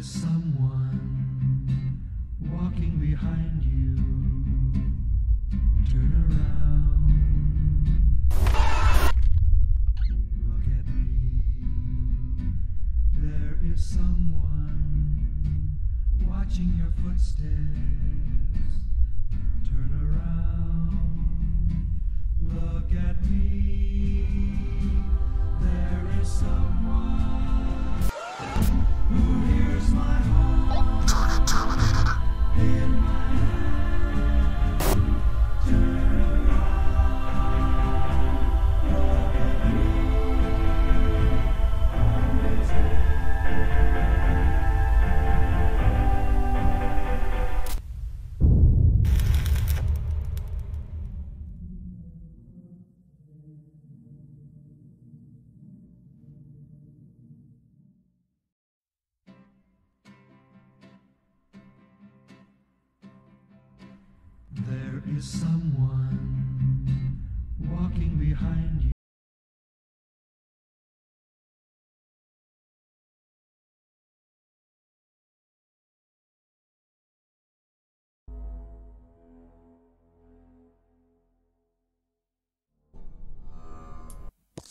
Someone walking behind is someone walking behind you.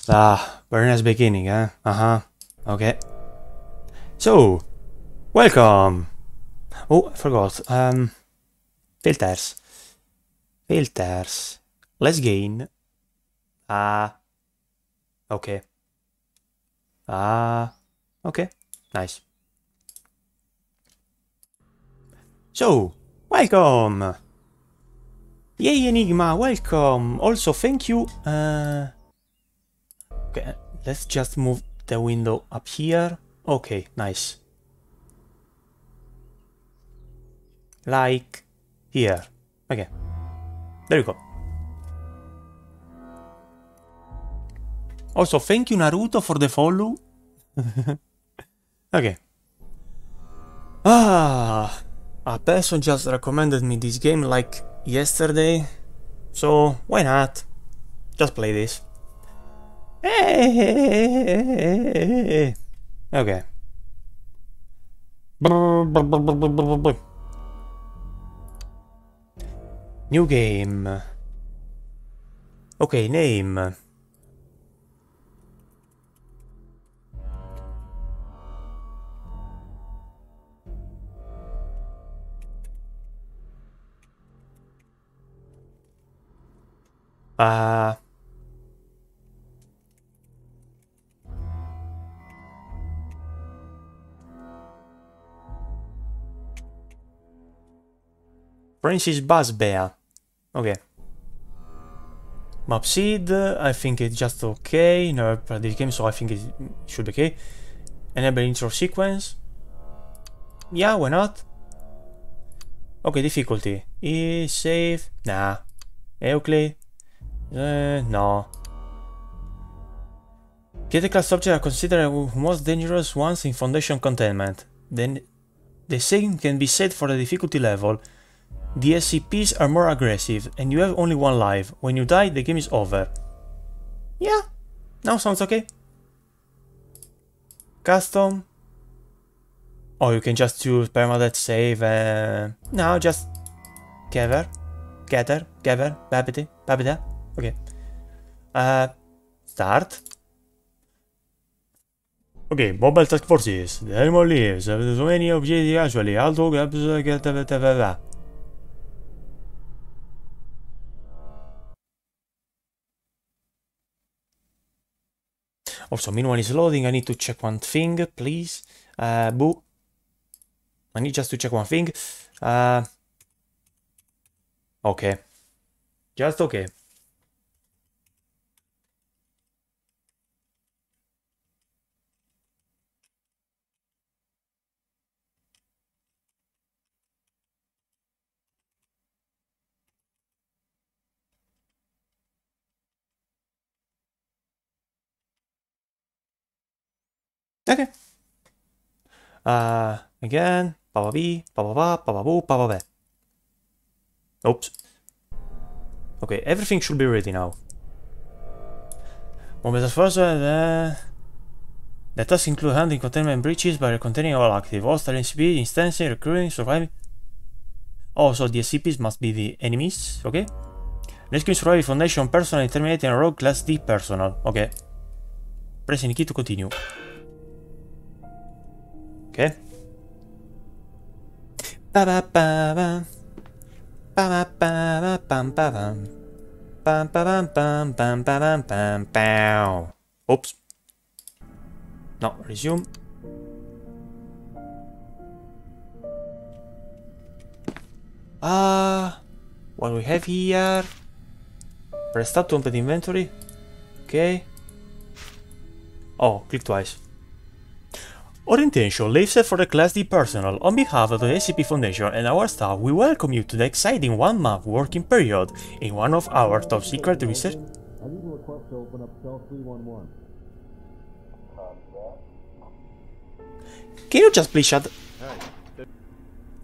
Ah, nice beginning, huh? Uh-huh. Okay. So, welcome! Oh, I forgot. Um, filters. Filters. Let's gain. Ah. okay. Ah. okay. Nice. So, welcome! Yay, Enigma, welcome! Also, thank you. Uh, Okay, let's just move the window up here. Okay, nice. Like here. Okay. There you go. Also, thank you Naruto for the follow. okay. Ah, a person just recommended me this game like yesterday. So, why not? Just play this. Okay. New game. Okay, name. Uh Francis Buzzbear. Okay. Map seed, I think it's just okay. Never played this game, so I think it should be okay. Enable intro sequence. Yeah, why not? Okay, difficulty. Is safe? Nah. Euclid? Uh, no. The class object are considered the most dangerous ones in Foundation Containment. Then the same can be said for the difficulty level. The SCPs are more aggressive, and you have only one life. When you die, the game is over. Yeah, now sounds okay. Custom. Oh, you can just choose permadeath save. Uh... No, just gather, gather, gather, babity, babida. Okay. Uh, start. Okay, mobile task forces. The animal lives. There's many objects casually. Alto, get Also, meanwhile it's loading, I need to check one thing, please. Uh, boo. I need just to check one thing. Uh, okay. Just okay. Okay. Uh, again, ba ba bee, ba ba ba, ba ba boo, ba ba be. Oops. Okay, everything should be ready now. Moment at first, uh, The tasks include handling containment breaches by containing all active, hostile SCP, instancing, recruiting, surviving. Oh, so the SCPs must be the enemies, okay? Rescuing surviving foundation personnel terminating rogue class D personnel, okay. Pressing key to continue. Okay. Ba ba ba ba. Ba ba ba ba ba ba bam bam bam ba bam bam bow. Oops. No, resume. Ah, what we have here? Press tab to open the inventory. Okay. Oh, click twice. Orientation leaves for the Class D personnel. On behalf of the SCP Foundation and our staff, we welcome you to the exciting one-month working period in one of our top secret research. I need a request to open up cell 311. Can you just please shut? Hey,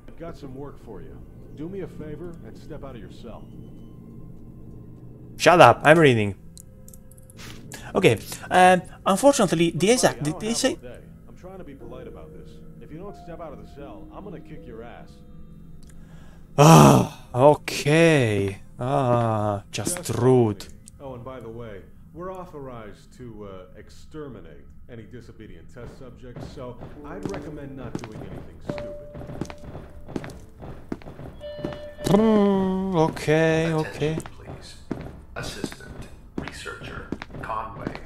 I've got some work for you. Do me a favor and step out of your cell. Shut up! I'm reading. Okay. Um. Unfortunately, the Buddy, exact. I The, don't the, have sa- all day. I'm trying to be polite about this. If you don't step out of the cell, I'm gonna kick your ass. Ah. Okay. Ah. Just Just rude. Oh, and by the way, we're authorized to uh, exterminate any disobedient test subjects, so I'd recommend not doing anything stupid. Hmm, okay. Okay. Attention, please. Assistant, researcher, Conway.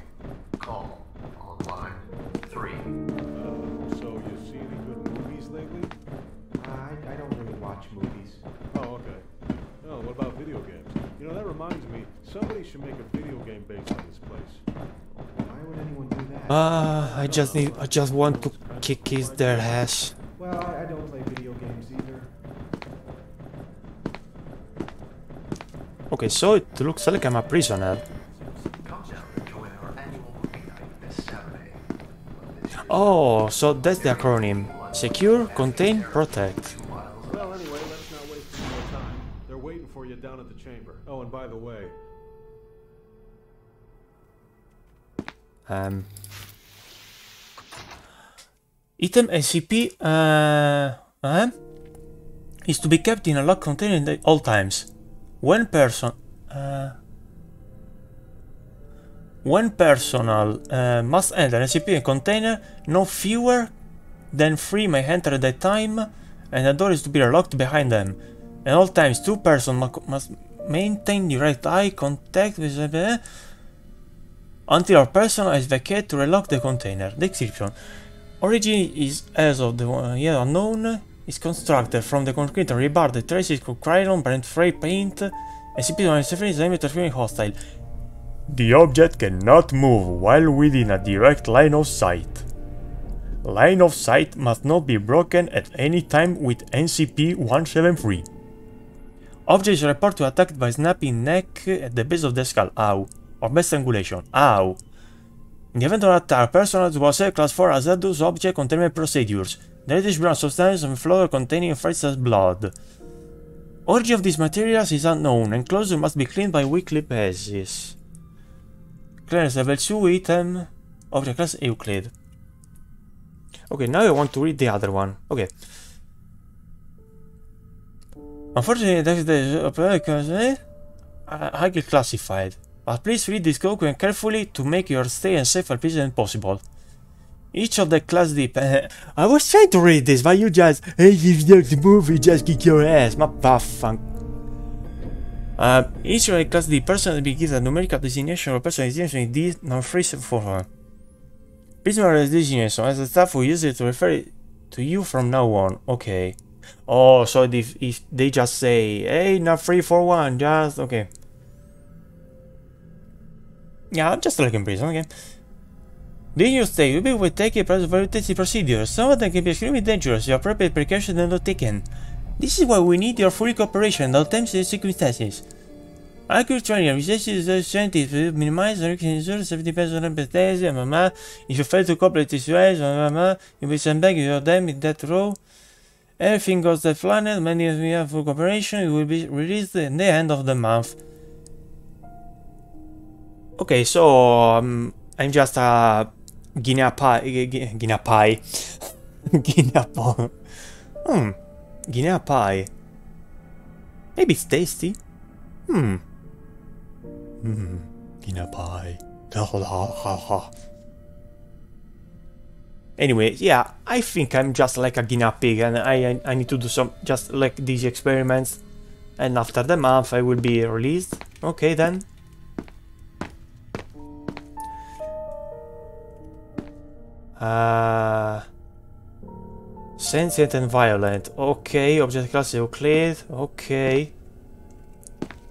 Watch movies. Oh, okay. Oh, what about video games? You know, that reminds me, somebody should make a video game based on this place. Why would anyone do that? Ah. I just need. I just want to kick his their ass. well, I, I don't play video games either. Okay. So it looks like I'm a prisoner. Come down and join our annual movie night this Saturday. Oh. So that's the acronym. Secure, contain, protect. Oh, and by the way, Um, item SCP uh, uh, is to be kept in a locked container at all times. When person uh, when personal uh, must enter an SCP container, no fewer than three may enter at a time, and the door is to be locked behind them. At all times, two persons must maintain direct eye contact with the until our person is vacated to relock the container. Description. Origin is as of the one yet unknown. Is constructed from the concrete rebar that traces with Krylon, brand spray paint, SCP-173 is aimed at feeling hostile. The object cannot move while within a direct line of sight. Line of sight must not be broken at any time with SCP-173. Objects report to attacked by snapping neck at the base of the skull. Ow or best strangulation. Ow. In the event of attack, personnel was a class 4 hazardous object containment procedures. The reddish brown substance on the floor containing as blood. Origin of these materials is unknown and closure must be cleaned by weekly basis. Clearance level 2 item object class Euclid. Okay, now I want to read the other one. Okay. Unfortunately, that's the uh, highly classified. But please read this document carefully to make your stay as safe as possible. Each of the class i was trying to read this, but you just. Hey, if there's a movie, just kick your ass. My fun. Uh, each of the class D person will be given a numerical designation or person designation D non free for her. Prisoner designation as the staff will use it to refer to you from now on. Okay. Oh, so if, if they just say, hey, not free for one, just okay. Yeah, I'm just like in prison, okay. Your stay, you will take a very testing procedures. Some of them can be extremely dangerous if appropriate precautions are not taken. This is why we need your full cooperation in all times and circumstances. Accurate training and research is essential to minimize the risk and ensure safety person anesthesia, mama. If you fail to cooperate this way, mama, you'll be sent back with them in that row. Everything goes to planet, many of you have full cooperation, it will be released in the end of the month. Okay, so um, I'm just a guinea pie. Gu- gu- Guinea pie. guinea pie. Hmm. Guinea pie. Maybe it's tasty. Hmm. Hmm. Guinea pie. Anyway, yeah, I think I'm just like a guinea pig and I, I need to do some just like these experiments and after the month I will be released. Okay then. Uh Sentient and violent. Okay, object class Euclid. Okay.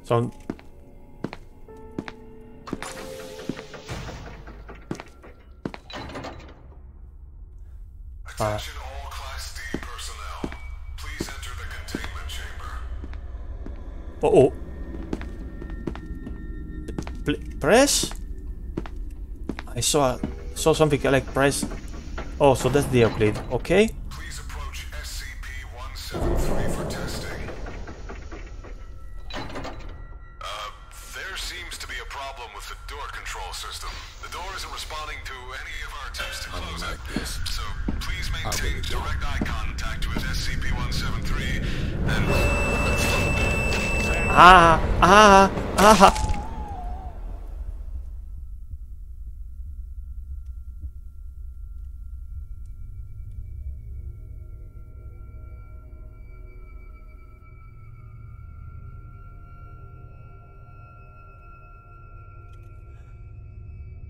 So containment chamber. Oh, oh. Pl- press? I saw saw something like press. Oh, so that's the Euclid. Okay. Please approach SCP-173 Ah, ah, ah.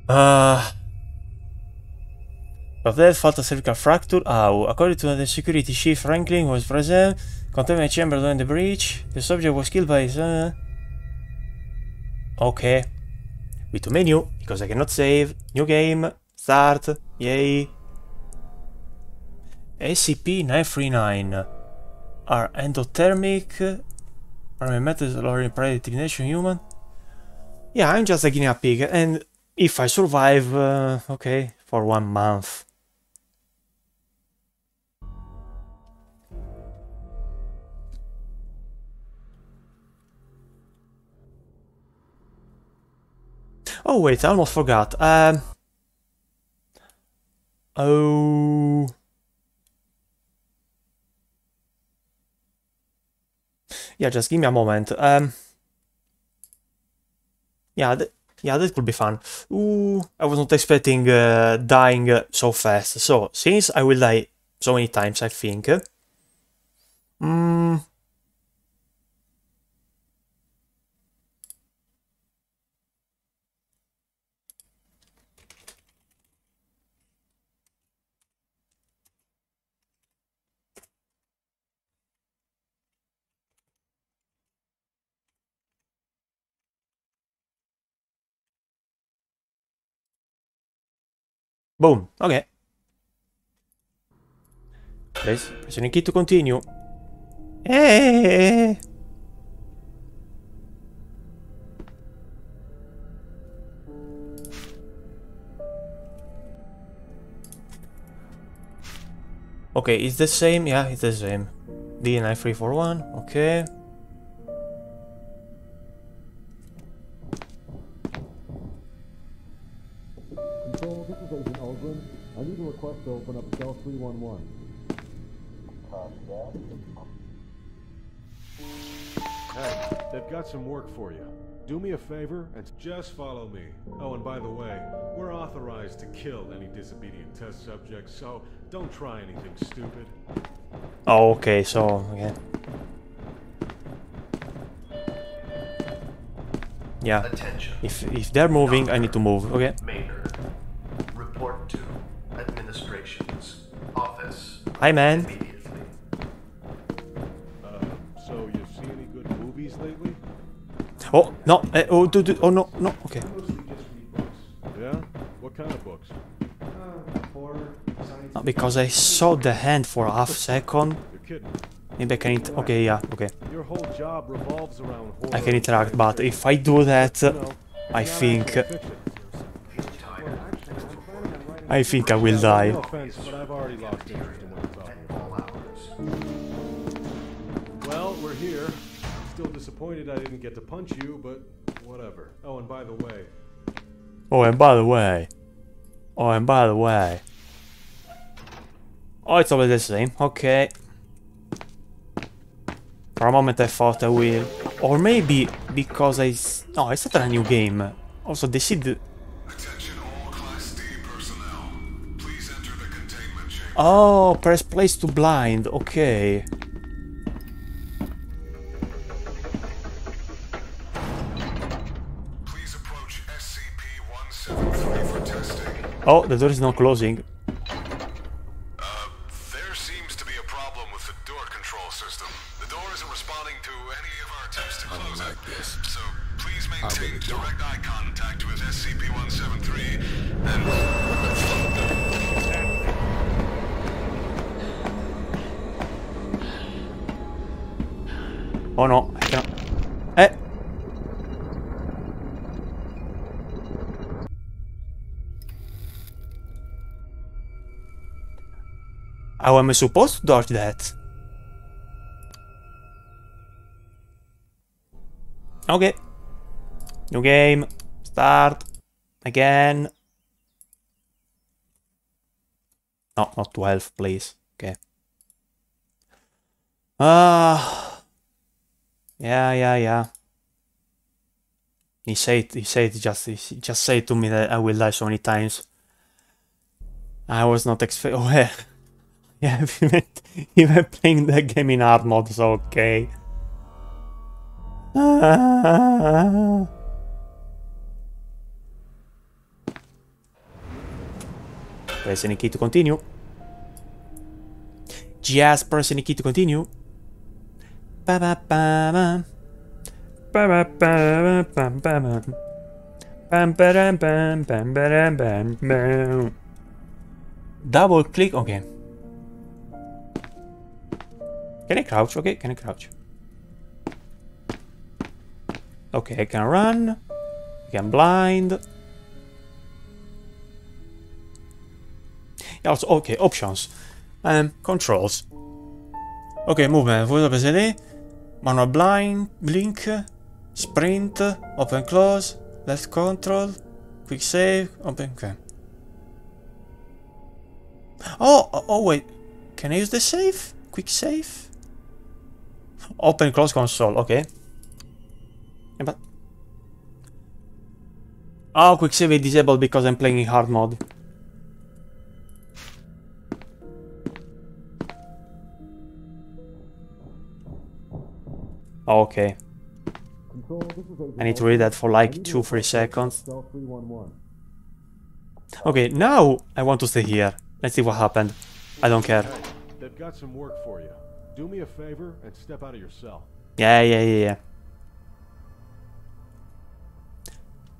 Uh, of that fatal cervical fracture. Ow. According to the security chief, Franklin was present. Containment chamber during the breach. The subject was killed by his. Uh... Okay. With to menu, because I cannot save. New game. Start. Yay. SCP-939 are endothermic. Are methods or in predictination human? Yeah, I'm just a guinea pig, and if I survive, uh, okay, for one month. Oh wait, I almost forgot. Um. Oh. Yeah, just give me a moment. Um. Yeah, th yeah, that could be fun. Ooh, I was not expecting uh, dying uh, so fast. So, since I will die so many times, I think. Mm, boom. Okay. Press, pressing key to continue. Eh. Okay, it's the same. Yeah, it's the same. D9341. Okay. To open up cell 311. Hey, they've got some work for you. Do me a favor and just follow me. Oh, and by the way, we're authorized to kill any disobedient test subjects, so don't try anything stupid. Oh, okay, so, okay. Yeah, Attention. if, if they're moving, I need to move, okay. Maynard. Report office Hi, man. Uh, so you see any good movies lately? Oh, no, eh, oh, do, do, oh, no, no, okay. Mostly just read books. Yeah? What kind of books? Uh, horror, because I saw the hand for a half second. Maybe I can int- okay, yeah, okay. Your whole job revolves around. I can interact, but if I do that, I it's not think, actual fiction. He's tired Actually, I'm planning on writing I think I will die. No offense, but I've already lost interest in what you're talking at about. all hours. Well, we're here. I'm still disappointed I didn't get to punch you, but whatever. Oh, and by the way, Oh, and by the way, Oh, and by the way... Oh, it's always the same. Okay. For a moment I thought I will... Or maybe because I... No, I started a new game. Also, they see the... Oh, press place to blind. Okay. Please approach SCP-173 for testing. Oh, the door is not closing. Oh no, I cannot... Eh! How am I supposed to dodge that? Okay. New game. Start. Again. No, not 12, please. Okay. Ah. Yeah, yeah, yeah. He said, he said, just, he just said to me that I will die so many times. I was not expect. Oh, yeah. Yeah, he went, he went playing the game in hard mode, so okay. Ah. Press any key to continue. Just press any key to continue. Double click, okay. Can I crouch? Okay, can I crouch? Okay, I can run. I can blind. Also, okay, options. Um, controls. Okay, movement, full PSD, manual blind, blink, sprint, open close, left control, quick save, open, okay. Oh, oh, oh, wait, can I use the save? Quick save? Open close console, okay. Yeah, but... Oh, quick save is disabled because I'm playing in hard mode. Oh, okay. I need to read that for like 2-3 seconds. Okay, now I want to stay here. Let's see what happened. I don't care. Hey, they've got some work for you. Do me a favor and step out of your cell. Yeah, yeah, yeah, yeah.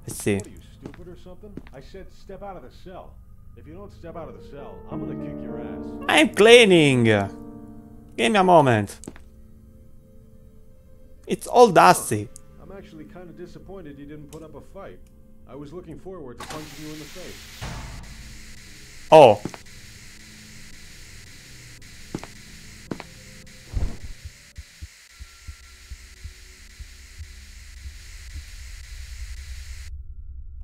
Let's see. What are you, stupid or something? I said step out of the cell. If you don't step out of the cell, I'm gonna kick your ass. I'm cleaning! Give me a moment. It's all dusty. I'm actually kind of disappointed you didn't put up a fight. I was looking forward to punching you in the face. Oh.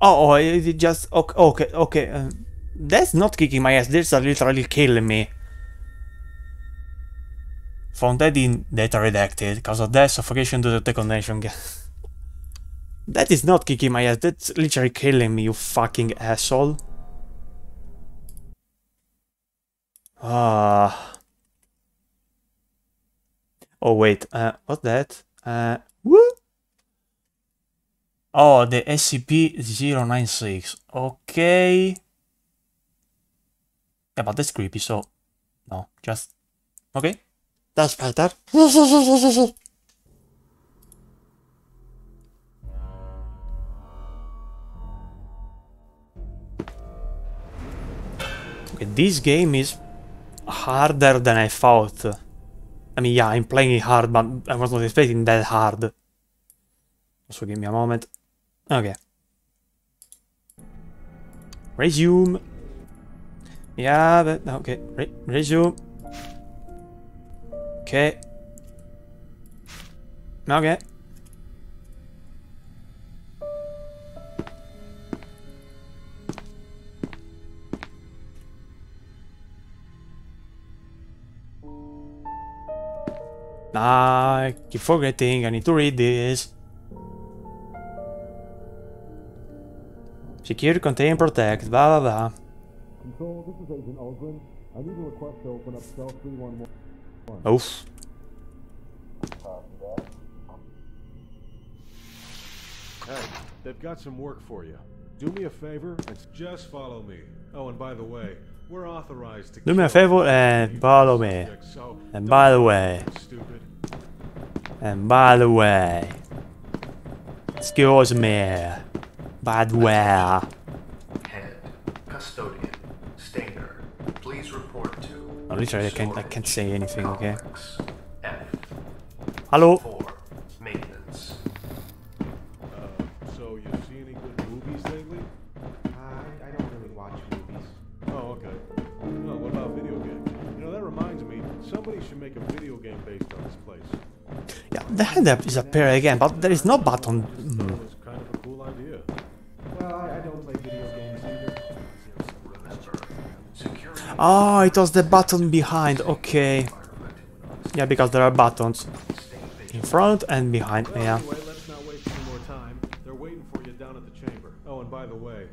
Oh, oh, it it just okay, okay, okay. Uh, that's not kicking my ass. This is literally killing me. Found dead in data redacted. Cause of death, suffocation due to the connection that is not kicking my ass. That's literally killing me, you fucking asshole. Ah. Oh wait, uh, what's that? Uh. Oh, the SCP-096. Okay. Yeah, but that's creepy, so... No, just... Okay. That's better. okay, this game is harder than I thought. I mean, yeah, I'm playing it hard, but I was not expecting that hard. Also, give me a moment. Okay. Resume. Yeah, but okay. Re resume. Okay. Okay. Ah, I keep forgetting, I need to read this. Secure, contain, protect, blah blah blah. Control, this is Agent Ulgrin. I need a request to open up cell 311. Oof. Hey, they've got some work for you. Do me a favor and just follow me. Oh, and by the way, we're authorized to Do me a favor and follow me. And by the way- Stupid. And by the way, excuse me, by the way, Head, custodian, Stainer. Please report to. Oh, literally, I can't- I can't say anything, okay? Hello. four maintenance. Uh, so you see any good movies lately? I, I don't really watch movies. Oh, okay. What about video games? You know, that reminds me, somebody should make a video game based on this place. Yeah, the hand up is appear again, but there is no button. Oh, it was the button behind. Okay. Yeah, because there are buttons in front and behind. Well, Yeah. anyway, let's not waste any more time. They're waiting for you down at the chamber. Oh, and by the way,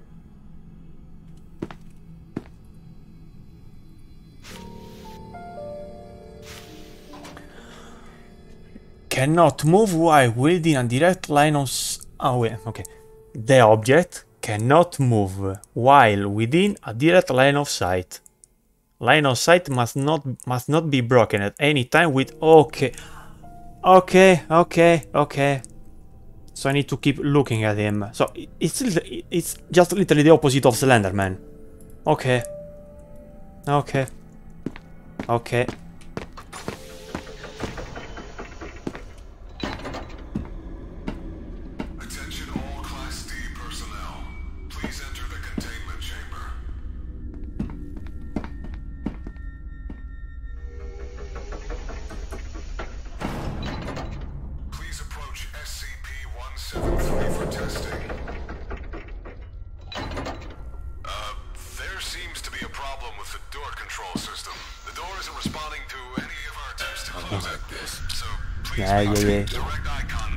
Cannot move while within a direct line of. s- Oh wait. Okay. The object cannot move while within a direct line of sight. Line of sight must not must not be broken at any time with. Okay. Okay. Okay. Okay. So I need to keep looking at him. So it's it's just literally the opposite of Slenderman. Okay. Okay. Okay. Yeah, yeah, yeah.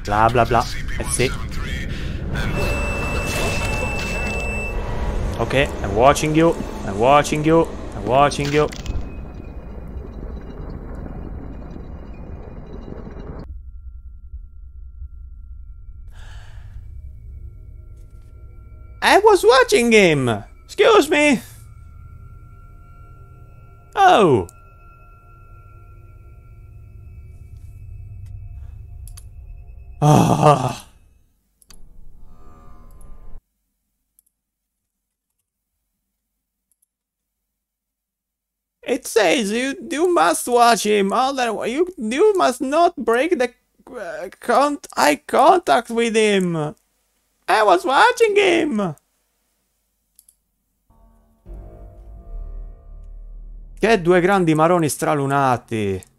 Blah, blah, blah. Let's see. Okay, I'm watching you. I'm watching you. I'm watching you. I was watching him. Excuse me. Oh. Ah. It says you you must watch him. Otherwise, you you must not break the uh, con- eye contact with him. I was watching him. Che due grandi maroni stralunati.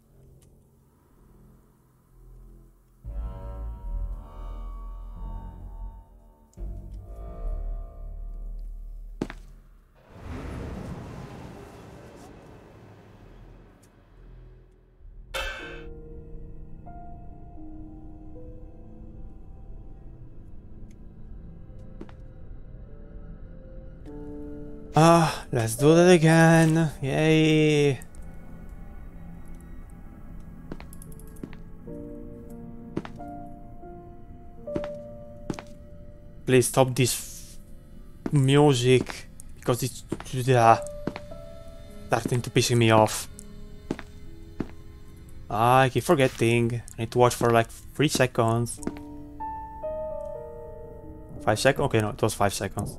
Ah, let's do that again. Yay. Please stop this music because it's yeah, starting to piss me off. Ah, I keep forgetting. I need to watch for like three seconds. Five seconds? Okay, no, it was five seconds.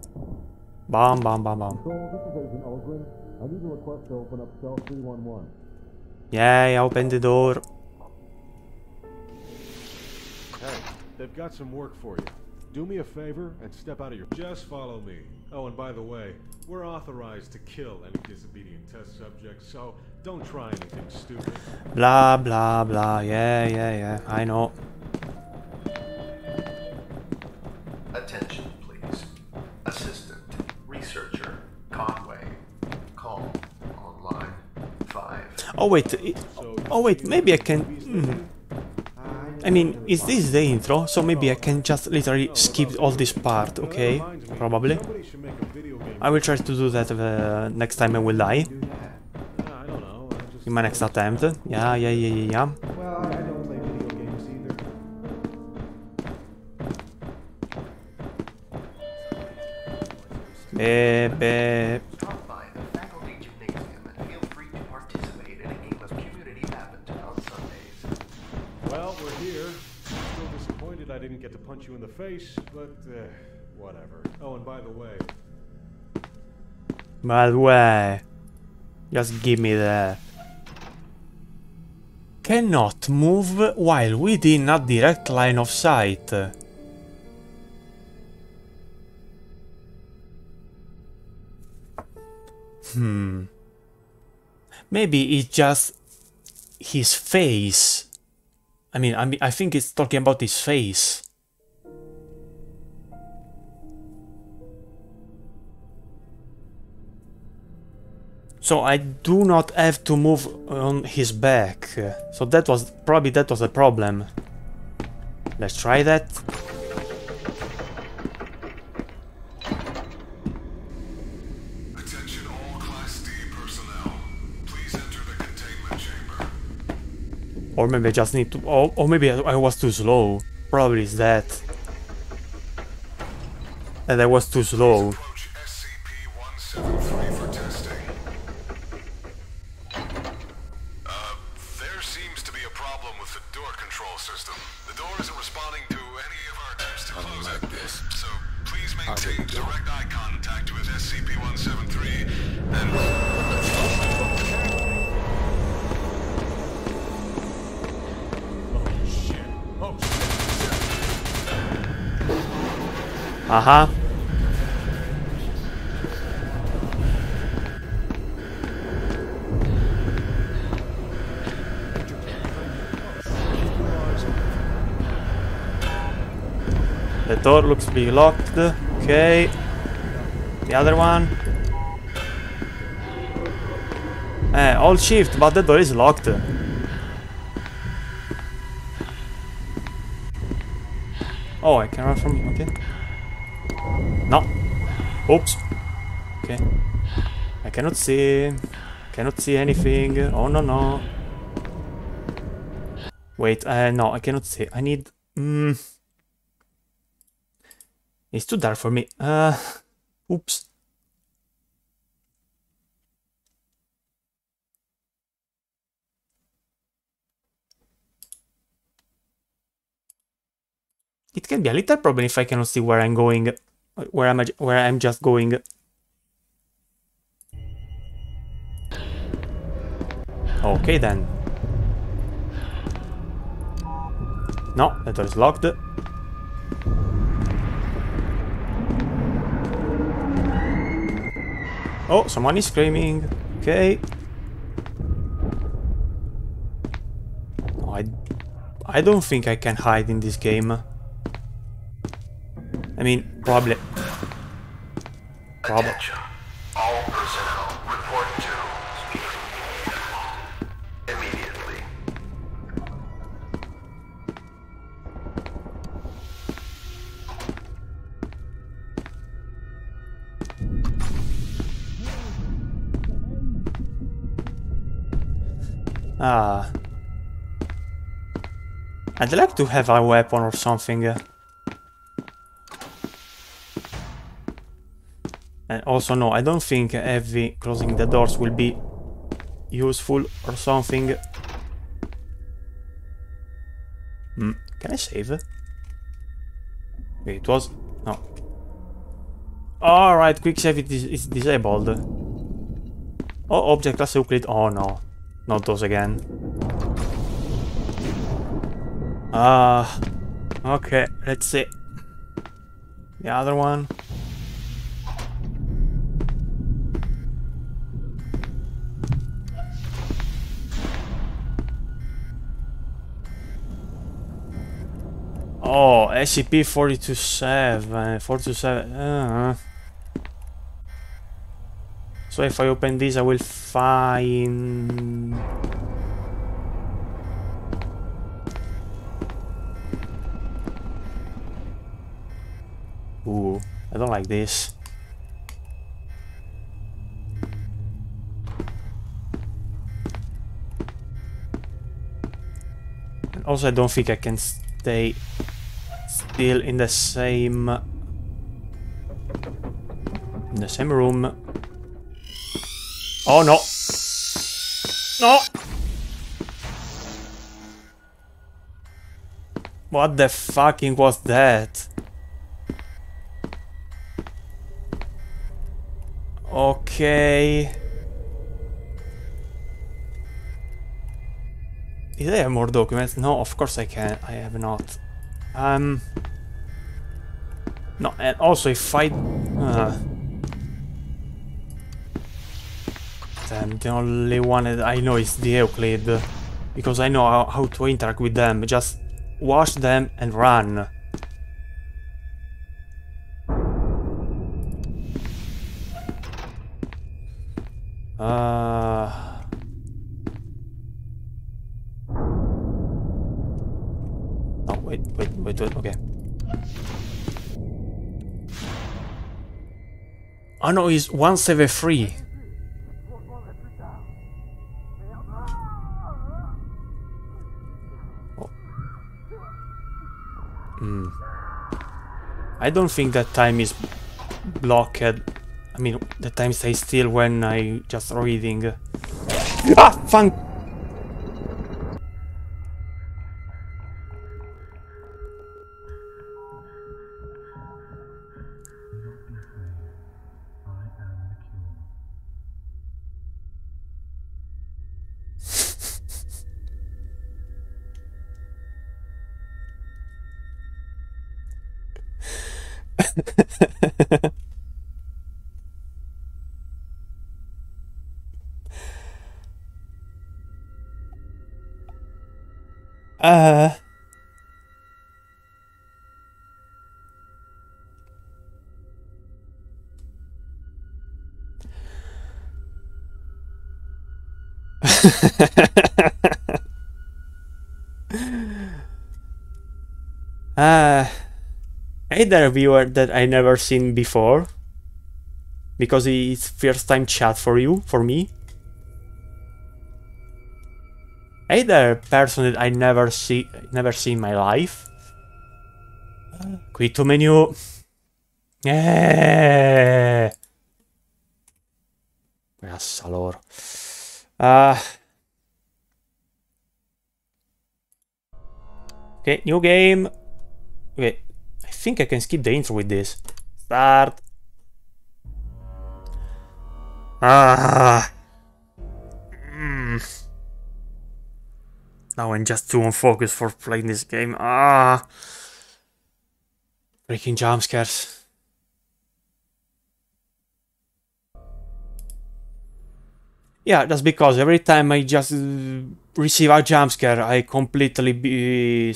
Bam, bam, bam, bam. Control, this is Agent Ulgrin. I need a request to open up cell 311. Yay, I opened the door. Hey, they've got some work for you. Do me a favor and step out of your. Just follow me. Oh, and by the way, we're authorized to kill any disobedient test subjects, so don't try anything stupid. Blah, blah, blah. Yeah, yeah, yeah. I know. Attention, Oh, wait. it- Oh, wait. Maybe I can. movies mm. I mean, is this the intro? So maybe I can just literally skip all this part, okay? Probably. I will try to do that uh, next time I will die. In my next attempt. Yeah, yeah, yeah, yeah, yeah. Well, I, I don't play video games either. Eh, beh, Drop by the faculty gymnasium and feel free to participate in a game of community badminton on Sundays. Well, we're here. Still disappointed I didn't get to punch you in the face, but uh, whatever. Oh, and by the way, by the way, just give me the... Cannot move while within a direct line of sight. Hmm. Maybe it's just his face. I mean, I mean, I think it's talking about his face. So I do not have to move on his back. So that was probably that was a problem. Let's try that. Or maybe I just need to or, or maybe I, was too slow. Probably it's that. And I was too slow. Aha. The door looks to be locked. Okay. The other one. Eh, all shift, but the door is locked. Oh, I can run from okay. No. Oops. Okay. I cannot see. Cannot see anything. Oh no no. Wait, uh, no, I cannot see. I need. Mm, it's too dark for me. Uh, oops. It can be a little problem if I cannot see where I'm going, where am I'm where I'm just going. Okay then. No, the door is locked. Oh, someone is screaming. Okay. Oh, I, I don't think I can hide in this game. I mean, probably. Probably. Attention. All personnel report to immediately. Ah. I'd like to have a weapon or something. And also, no, I don't think heavy closing the doors will be useful or something. Hmm, can I save? Wait, it was... No. Alright, quick save is, is disabled. Oh, object class Euclid. Oh no. Not those again. Ah, okay, let's see. The other one. Oh, SCP-427, 427, uh, uh-huh. So if I open this I will find... Ooh, I don't like this. Also I don't think I can stay still in the same in the same room. Oh no! No! What the fucking was that? Okay. Did I have more documents? No, of course I can. I have not. Um. No, and also if I. Uh, damn, the only one that I know is the Euclid. Because I know how, how to interact with them. Just wash them and run. Uh. Wait, wait, wait, wait, okay. Oh no, it's 173. Oh. Hmm. I don't think that time is blocked. I mean, the time stays still when I just reading. Ah, fun. uh, either a viewer that I never seen before because it's first time chat for you, for me. Either person that I never see, never see in my life. Quit to menu. Eh. Grassa loro. Uh, okay, new game. Okay, think I can skip the intro with this. Start. Ah. Mm. Now I'm just too unfocused for playing this game. Ah. Freaking jump scares. Yeah, that's because every time I just receive a jump scare, I completely be...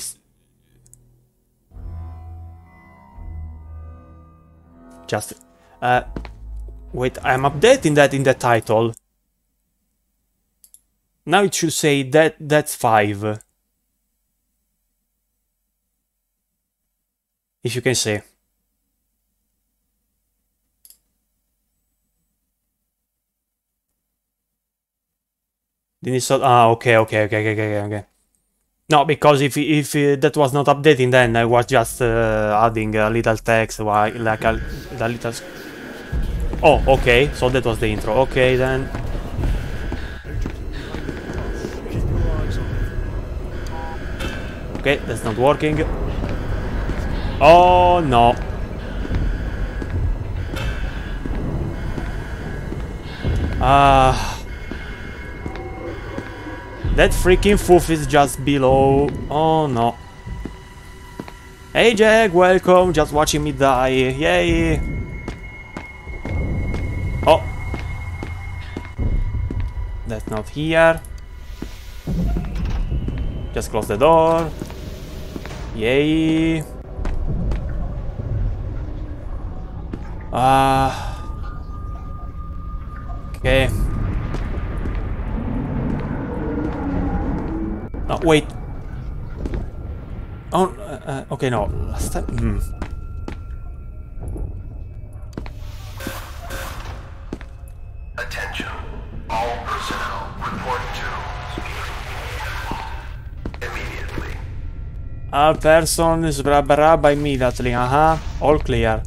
Just... Uh, wait, I'm updating that in the title. Now it should say that that's 5. If you can. Then it's ah okay okay okay okay okay okay. No, because if if uh, that was not updating, then I was just uh, adding a little text, like a, a little. Oh, okay. So that was the intro. Okay then. Okay, that's not working. Oh no. Ah. That freaking foof is just below. Oh no. Hey Jag, welcome. Just watching me die. Yay. Oh. That's not here. Just close the door. Yay. Ah. okay. No, wait. Oh, uh, okay, no. Last time. Hmm. Attention. All personnel report to immediately. All persons blah blah by immediately. Uh huh. All clear.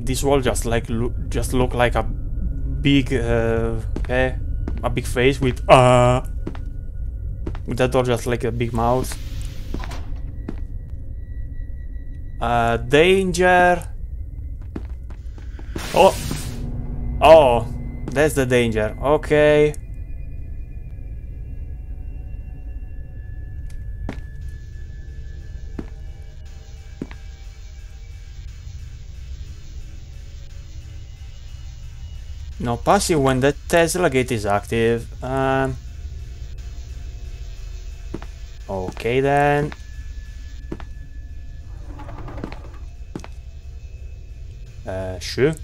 This wall just like lo just look like a big uh, okay, a big face with uh. With that door just like a big mouth. Uh, danger. Oh. Oh, that's the danger. Okay. No passing when the Tesla gate is active. Um, okay then. Uh, sure.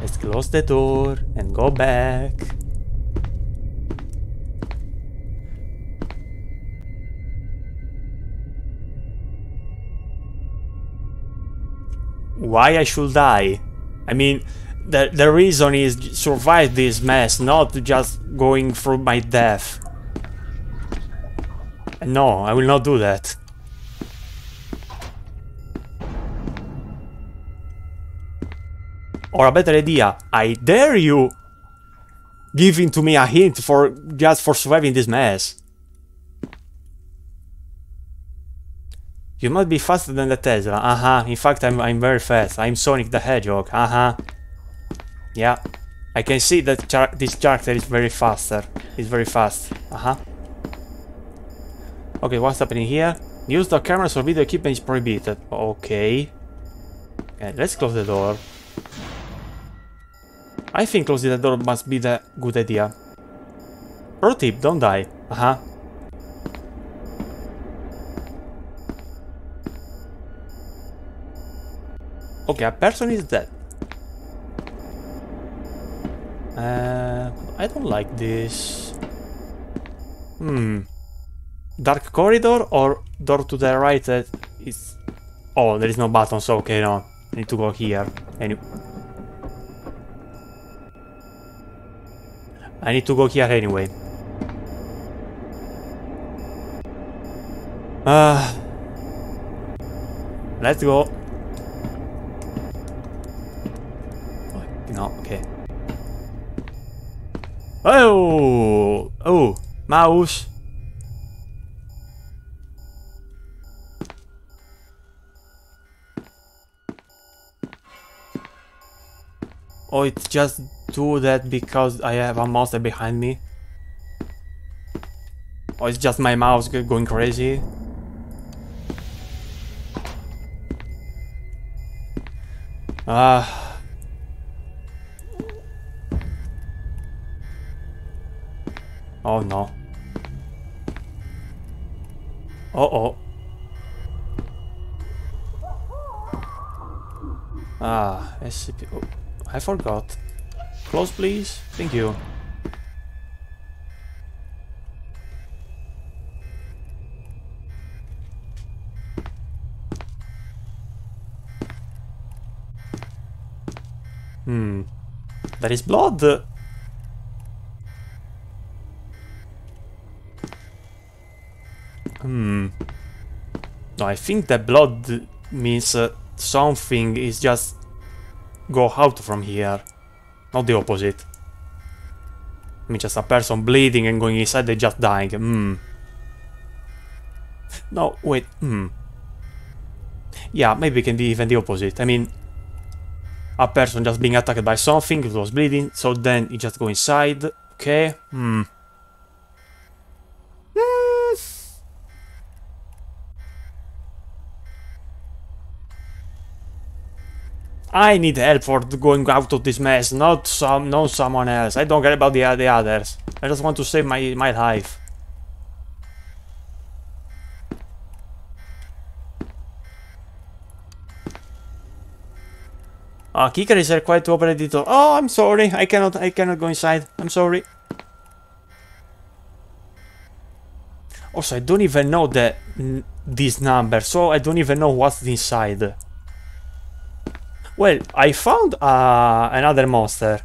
Let's close the door and go back. Why I should die? I mean, the, the reason is survive this mess, not just going through my death. No, I will not do that. Or a better idea, I dare you giving to me a hint for just for surviving this mess. You must be faster than the Tesla. Uh-huh. In fact, I'm, I'm very fast. I'm Sonic the Hedgehog. Uh-huh. Yeah. I can see that char this character is very faster. He's very fast. Uh-huh. Okay, what's happening here? Use the cameras or video equipment is prohibited. Okay. Okay, let's close the door. I think closing the door must be the good idea. Pro tip, don't die. Uh-huh. Okay, a person is dead. Uh, I don't like this. Hmm. Dark corridor or door to the right that is... Oh, there is no button, so okay, no. I need to go here. Any... I need to go here anyway. Ah. let's go. No, okay. Oh! Oh! Mouse! Oh, it just do that because I have a monster behind me? Oh, it's just my mouse going crazy? Ah. Oh no. Uh oh. Ah, SCP. Oh, I forgot. Close, please. Thank you. Hmm. There is blood. Hmm. No, I think that blood means uh, something is just go out from here. Not the opposite. I mean, just a person bleeding and going inside, they just dying. Hmm. No, wait. Hmm. Yeah, maybe it can be even the opposite. I mean, a person just being attacked by something, it was bleeding, so then it just go inside. Okay. Hmm. I need help for going out of this mess, not some, not someone else. I don't care about the, the others. I just want to save my, my life. Ah, keycard is required to. Oh, I'm sorry. I cannot, I cannot go inside. I'm sorry. Also, I don't even know the this number, so I don't even know what's inside. Well, I found uh, another monster.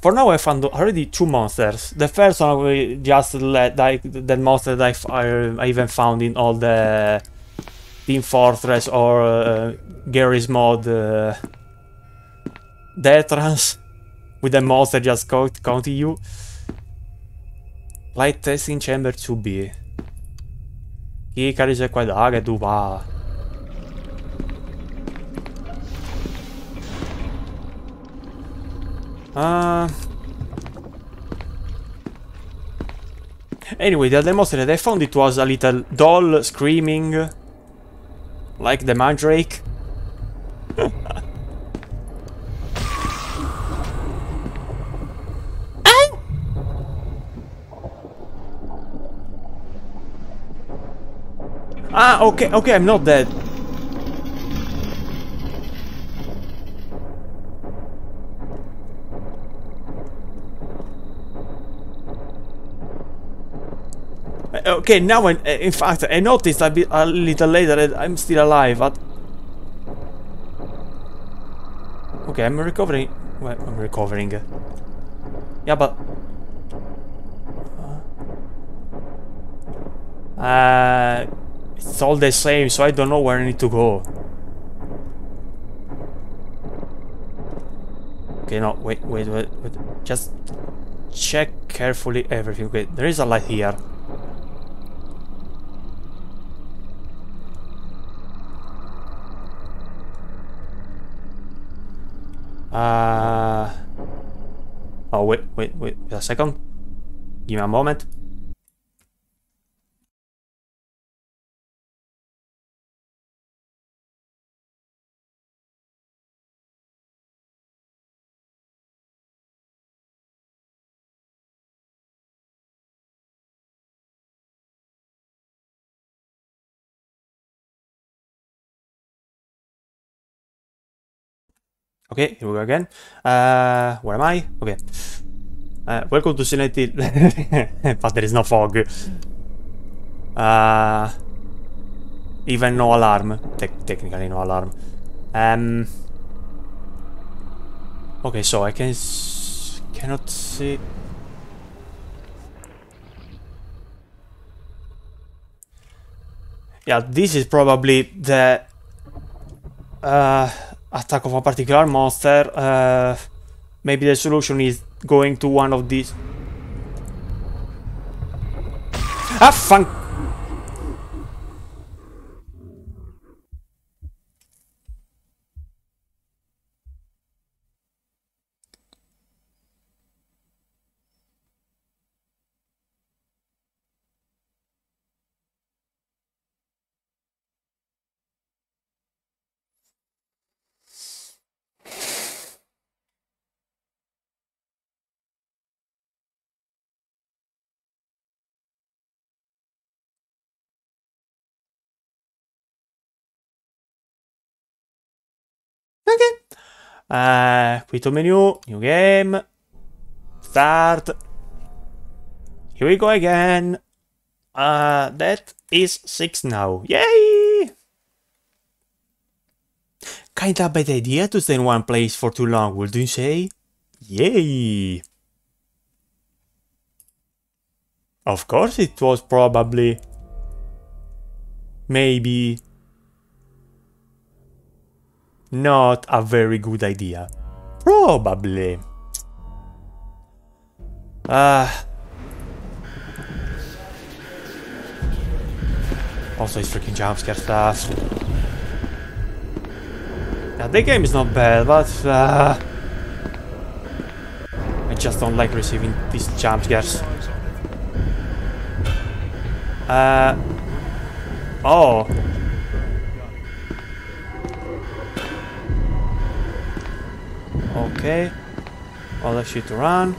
For now, I found already two monsters. The first one was just let, like that monster that I even found in all the Team Fortress or uh, Garry's Mod uh, with the monster just count, counting you. Light testing chamber 2B. Chi carice qua da che tu. Uh, anyway, the monster that I found it was a little doll screaming like the mandrake. Ah, okay, okay, I'm not dead. Uh, Okay, now uh, in fact, I noticed a, bit, a little later that I'm still alive. But okay, I'm recovering. Well, I'm recovering. Yeah, but uh, it's all the same, so I don't know where I need to go. Okay, no, wait, wait, wait, wait. Just check carefully everything. Okay, there is a light here. Uh, oh, wait, wait, wait a second. Give me a moment. Okay, here we go again. Uh, where am I? Okay. Uh, welcome to Silent Hill. but there is no fog. Uh, even no alarm. Te technically no alarm. Um. Okay, so I can cannot see. Yeah, this is probably the uh, attack of a particular monster. Uh, maybe the solution is going to one of these. Ah, fun. Okay. Uh, quit menu, new game, start. Here we go again. Uh, that is six now. Yay! Kinda bad idea to stay in one place for too long, would you say? Yay! Of course it was probably... Maybe... Not a very good idea. Probably. Ah. also, it's freaking jump scare stuff. Yeah, the game is not bad, but uh, I just don't like receiving these jump scares. Uh. Oh. Okay. All that shit to run.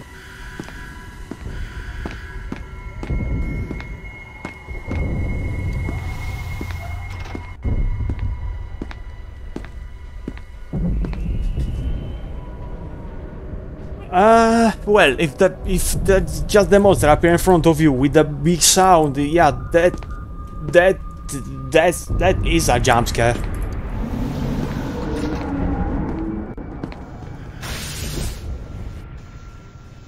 Uh, well, if that if that's just the monster appear in front of you with a big sound, yeah, that that that's that is a jump scare.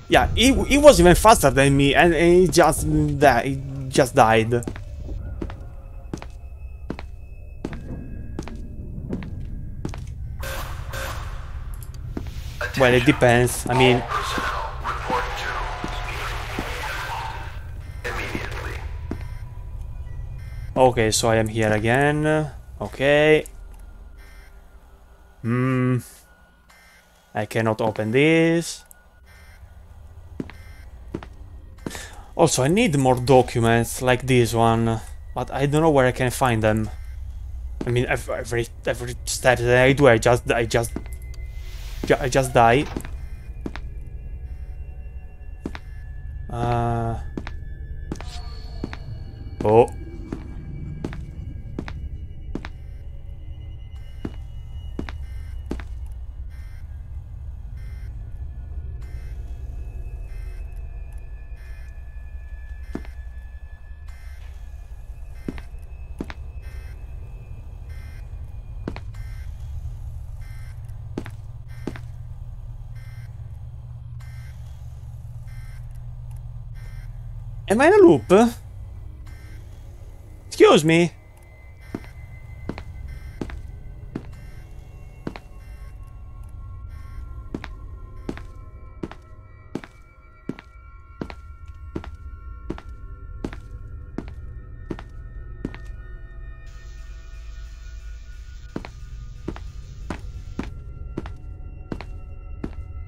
Yeah, he, he was even faster than me, and, and he just that he just died. Well, it depends. I mean, Personnel, report to immediately. okay, so I am here again. Okay. Hmm. I cannot open this. Also, I need more documents like this one, but I don't know where I can find them. I mean, ev- every every step that I do, I just I just I just die. Uh. Oh. Am I in a loop? Excuse me.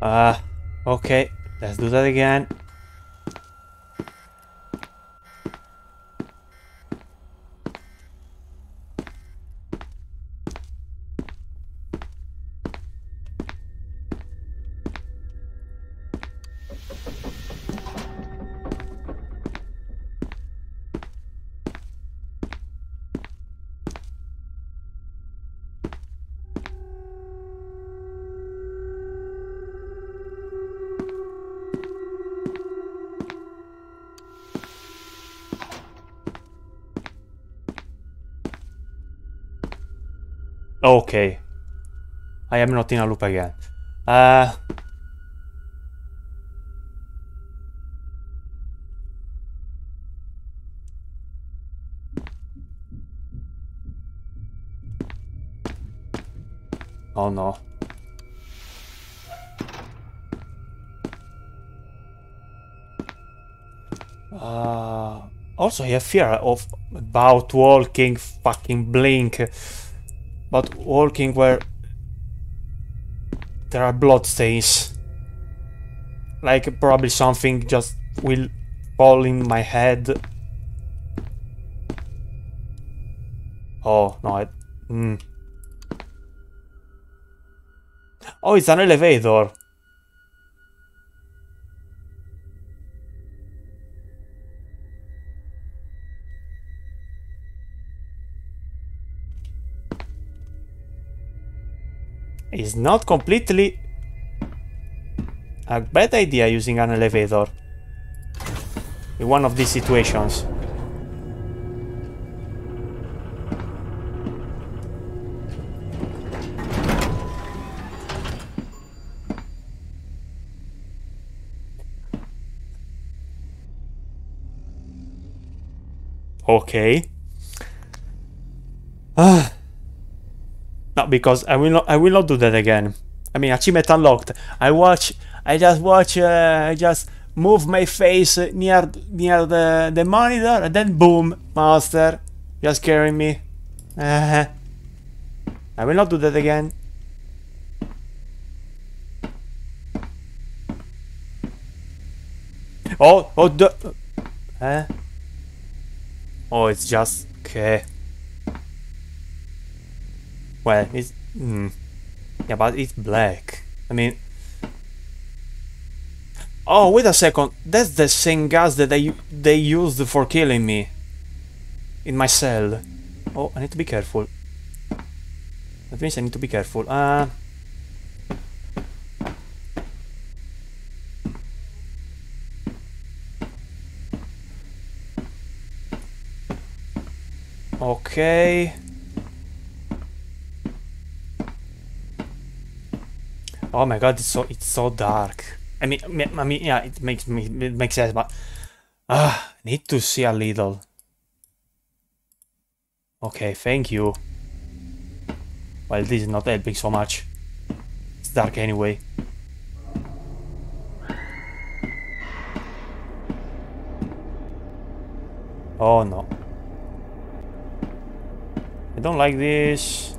Ah, okay. Let's do that again. Am not in a loop again. Uh, oh no. Uh, also, I have fear of about walking fucking blink. But walking where there are blood stains. Like probably something just will fall in my head. Oh no, I, mm. Oh, it's an elevator. It's not completely a bad idea using an elevator in one of these situations. Okay. Ah. Because I will not. I will not do that again. I mean, achievement unlocked. I watch. I just watch. Uh, I just move my face near near the the monitor, and then boom, monster, just scaring me. Uh, I will not do that again. Oh, oh, the. Huh? Oh, it's just okay. Well, it's mm, yeah, but it's black. I mean, oh wait a second, that's the same gas that they they used for killing me in my cell. Oh, I need to be careful. That means I need to be careful. Uh. Okay. Oh my god, it's so it's so dark. I mean, I mean, yeah, it makes me it makes sense, but ah, need to see a little. Okay, thank you. Well, this is not helping so much. It's dark anyway. Oh no. I don't like this.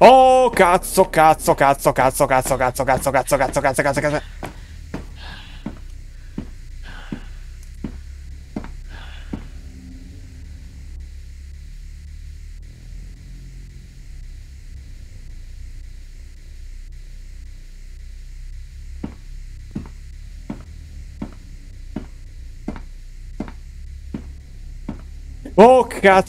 おー、カツソカツソカツソカツソカツソカツソカツソカツソカソカソカソカソおー、カ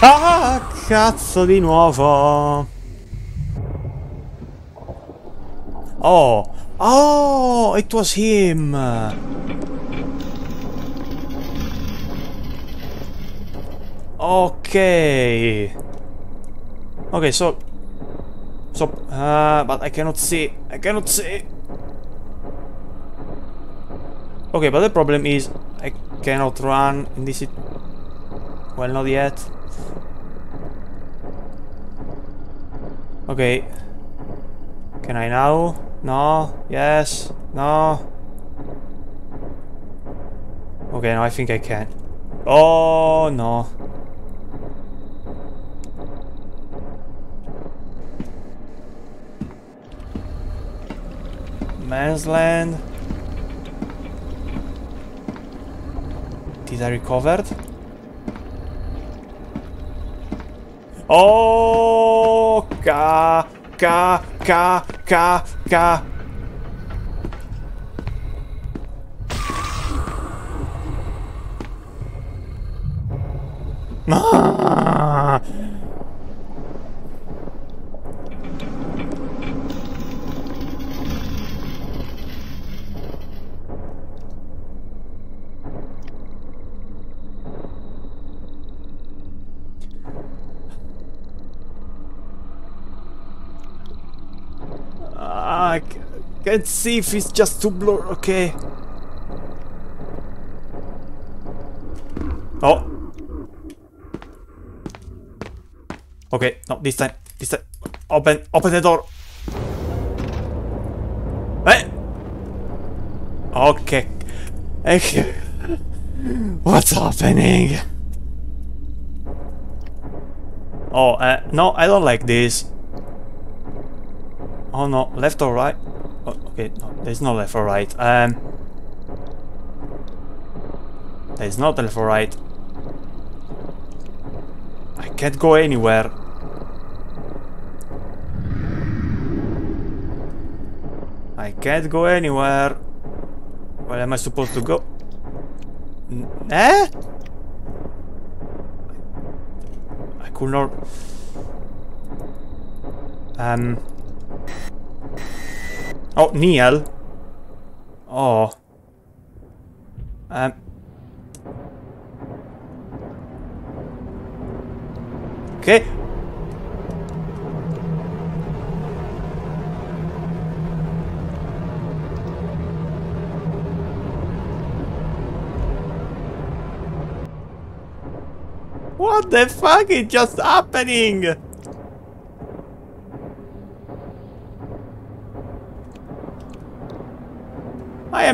Ah, cazzo di nuovo! Oh! Oh! It was him! Okay. Okay, so... So... Uh, but I cannot see. I cannot see. Okay, but the problem is I cannot run in this... Well, not yet. Okay. Can I now? No. Yes. No. Okay, now I think I can. Oh, no. Man's land. Did I recovered? Oh, ka, ka, ka, ka, ka. Ah. Ah, I c- can't see if it's just too blurred. Okay. Oh. Okay, no, this time. This time. Open, open the door. Hey. Okay. Okay. What's happening? Oh, uh, no, I don't like this. Oh no, left or right? There's no left or right. Um, there's not left or right. I can't go anywhere. I can't go anywhere. Where am I supposed to go? N- eh? I could not. Um. Oh, Neil. Oh. Um. Okay. What the fuck is just happening?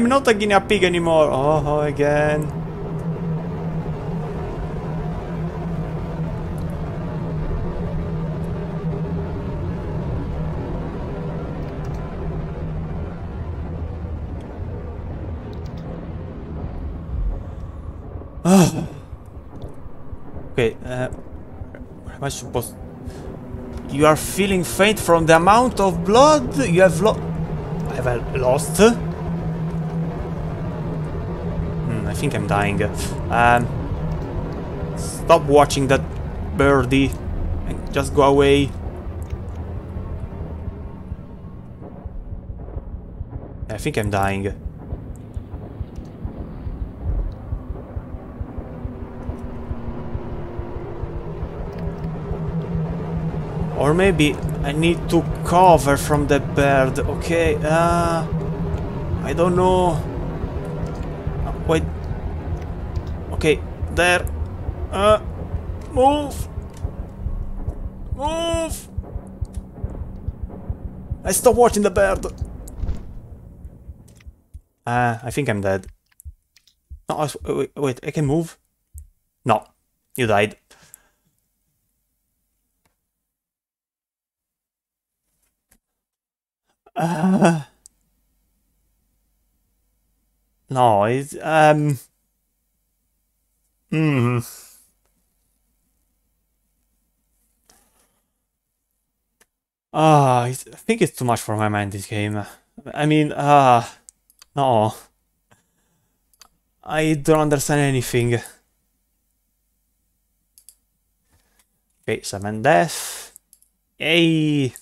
Am not a guinea pig anymore. Oh, again. Okay, uh, where am I supposed? You are feeling faint from the amount of blood you have. Have lost? I think I'm dying. Um, stop watching that birdie and just go away. I think I'm dying. Or maybe I need to cover from the bird. Okay, uh... I don't know. Uh, wait. Okay, there. Uh... Move! Move! I stopped watching the bird. Uh, I think I'm dead. No, I was- wait, wait, I can move? No, you died. Uh, no, it's um. Hmm. Ah, it's- I think it's too much for my mind. This game. I mean, ah, no. I don't understand anything. Okay, summon death. Yay!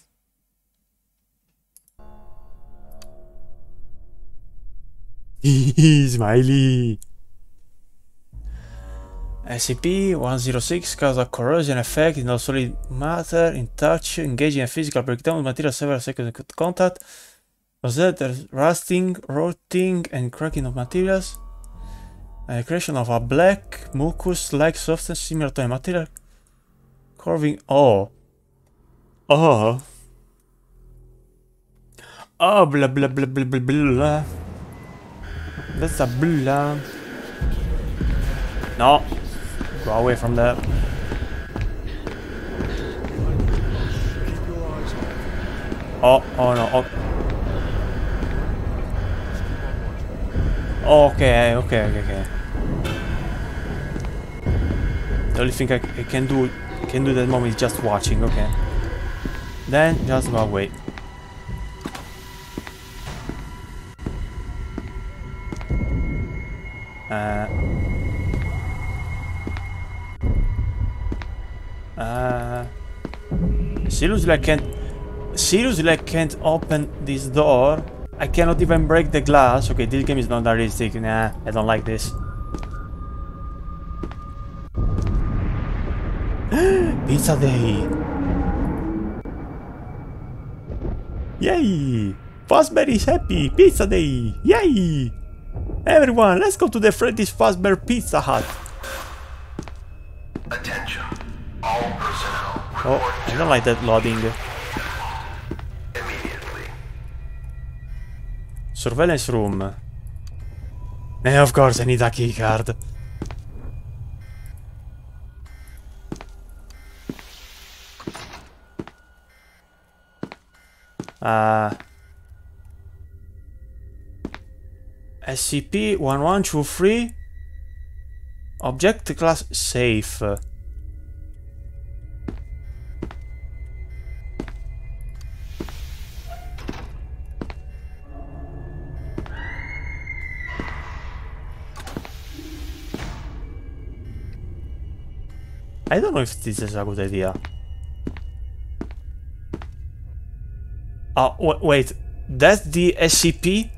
Smiley. SCP-106 cause a corrosion effect in all solid matter in touch, engaging a physical breakdown of material several seconds of contact. There's rusting, rotting, and cracking of materials? A creation of a black mucus-like substance similar to a material curving. Oh. Oh. Oh, blah blah blah blah blah blah. That's a blah. No. Go away from there. Oh, oh no. Oh. Okay, okay, okay, okay. The only thing I, I can do can do that moment is just watching, okay. Then just go away. Uh, uh, seriously, I can't. Seriously, I can't open this door. I cannot even break the glass. Okay, this game is not that realistic. Nah, I don't like this. Pizza day. Yay! Fazbear is happy. Pizza day. Yay! Everyone, let's go to the Freddy's Fazbear Pizza Hut. Oh, I don't like that loading. Surveillance room. Eh, of course, I need a keycard. Uh, SCP-1123 Object class safe. I don't know if this is a good idea. Oh, wa- wait. That's the SCP?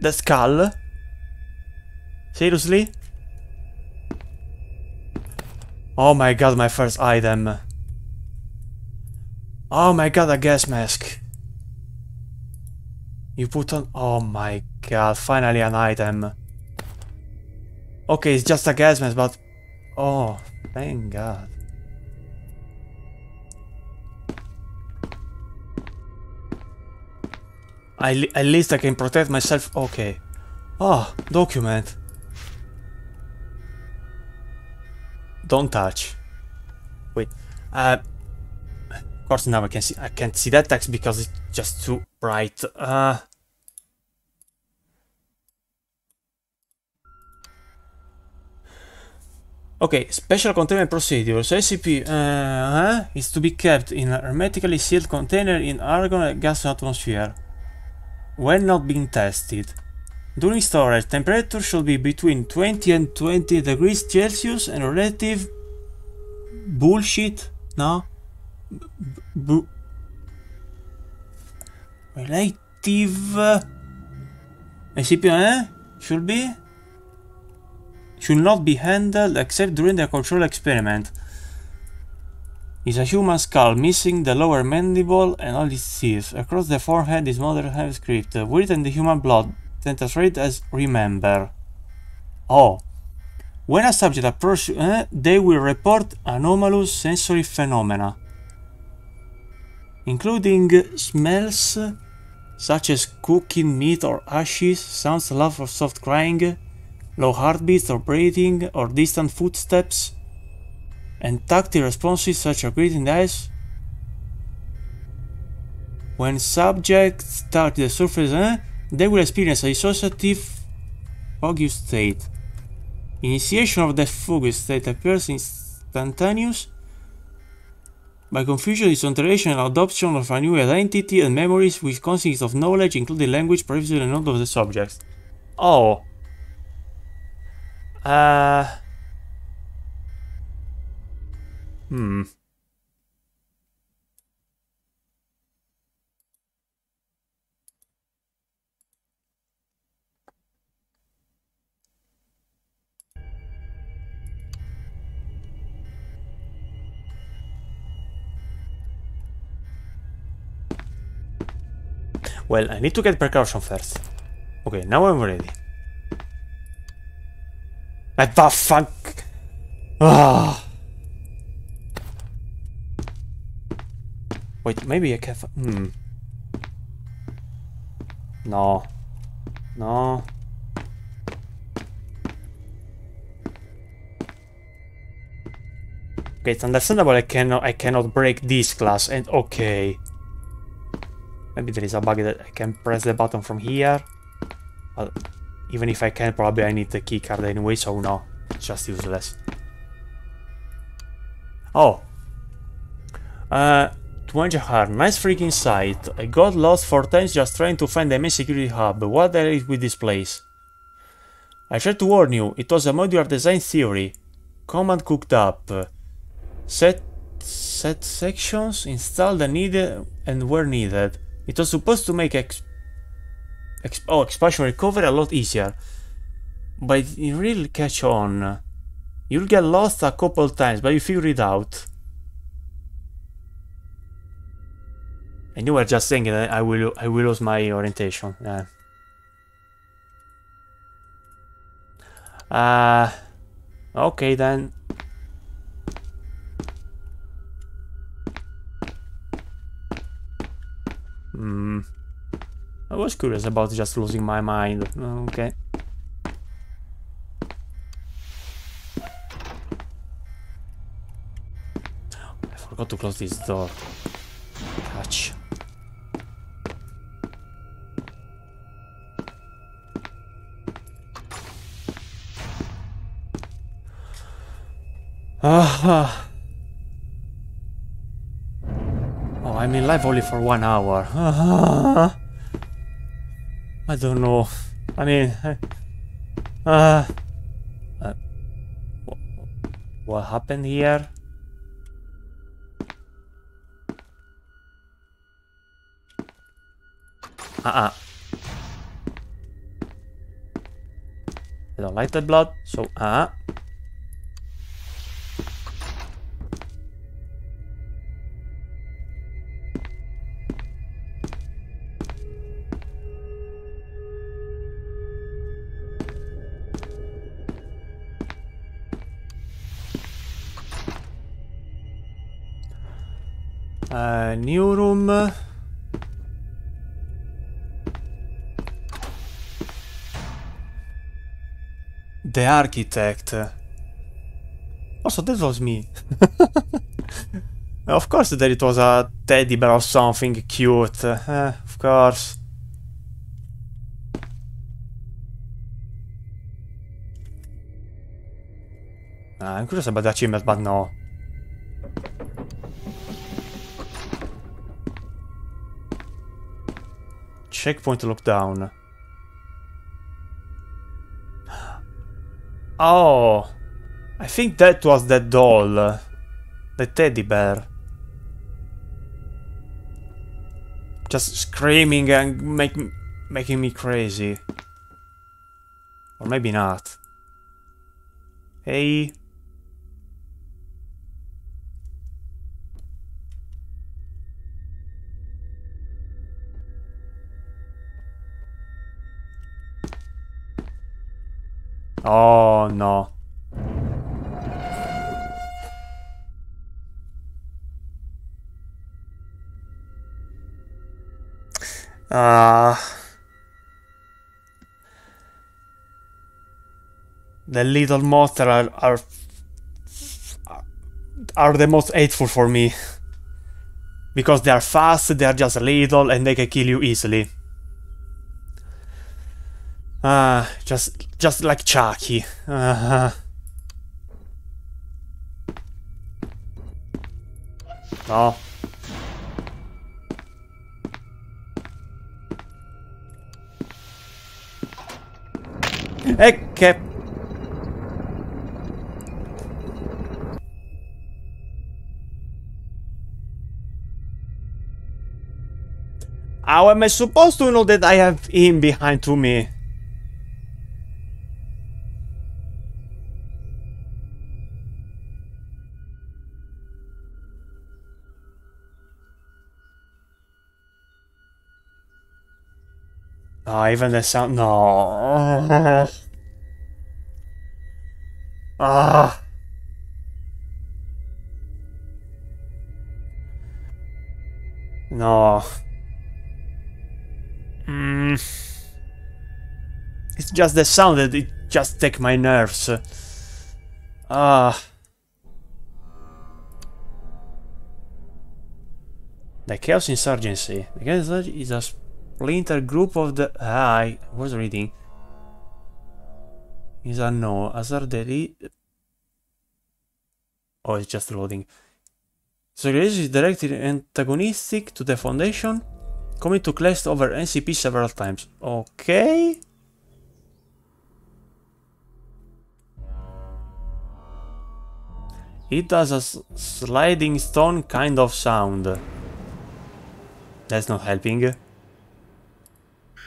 The skull? Seriously? Oh my god, my first item. Oh my god, a gas mask. You put on... Oh my god, finally an item. Okay, it's just a gas mask, but... Oh, thank god. I, at least I can protect myself. Okay. Ah, document. Don't touch. Wait. Uh, of course now I can see I can't see that text because it's just too bright. Uh. Okay, special containment procedures. SCP uh, huh, is to be kept in a hermetically sealed container in argon gas atmosphere when not being tested. During storage, temperature should be between 20 and 20 degrees Celsius and relative bullshit. No? B- relative uh, SCP eh? should be should not be handled except during the control experiment. Is a human skull missing the lower mandible and all its teeth. Across the forehead is modern heavy script. Written the human blood, translated as remember. Oh. When a subject approaches, eh, they will report anomalous sensory phenomena, including smells such as cooking meat or ashes, sounds or soft crying, low heartbeats or breathing, or distant footsteps, and tactile responses such as greeting the eyes. When subjects touch the surface, eh, they will experience a dissociative foggy state. Initiation of the foggy state appears instantaneous by confusion, disorientation, and adoption of a new identity and memories which consist of knowledge, including language, previously unknown of the subjects. Oh. Uh. Hmm. Well, I need to get precaution first. Okay, now I'm ready. The fuck? Ah. Wait, maybe I can. Hmm. No. No. Okay, it's understandable. I cannot. I cannot break this glass. And okay. Maybe there is a bug that I can press the button from here. Well, even if I can, probably I need the keycard anyway, so no. It's just useless. Oh. Uh, to nice freaking site. I got lost four times just trying to find the main security hub. What the hell is with this place? I tried to warn you, it was a modular design theory. Command cooked up. Set set sections installed and needed and were needed. It was supposed to make ex, oh expansion recovery a lot easier. But it really catch on. You'll get lost a couple times, but you figure it out. And you were just saying that I will I will lose my orientation. Yeah. Uh okay then. Hmm. I was curious about just losing my mind. Okay. I forgot to close this door. Catch. Ah. Oh, I'm in live only for one hour. I don't know. I mean, I, uh, uh, wh- what happened here? Uh-uh. I don't like the blood, so uh-uh. Uh, new room. The architect. Also, that was me. of course that it was a teddy bear or something cute. Uh, of course. Ah, I'm curious about the achievement, but no. Checkpoint lockdown. Oh, I think that was that doll, the teddy bear. Just screaming and make, making me crazy. Or maybe not. Hey. Oh no. Ah. the little monsters are, are are the most hateful for me. Because they are fast, they are just little, and they can kill you easily. Ah, just just like Chucky. Uh, no. E che... How am I supposed to know that I have him behind to me? Even the sound. No. Ah. No. Mm. It's just the sound that it just take my nerves. Ah. The Chaos Insurgency. The Chaos Insurgency is a splinter group of the... Ah, I was reading. Is no. Azardeli... Oh, it's just loading. So this is directly antagonistic to the Foundation, coming to clash over NCP several times. Okay. It has a sliding stone kind of sound. That's not helping.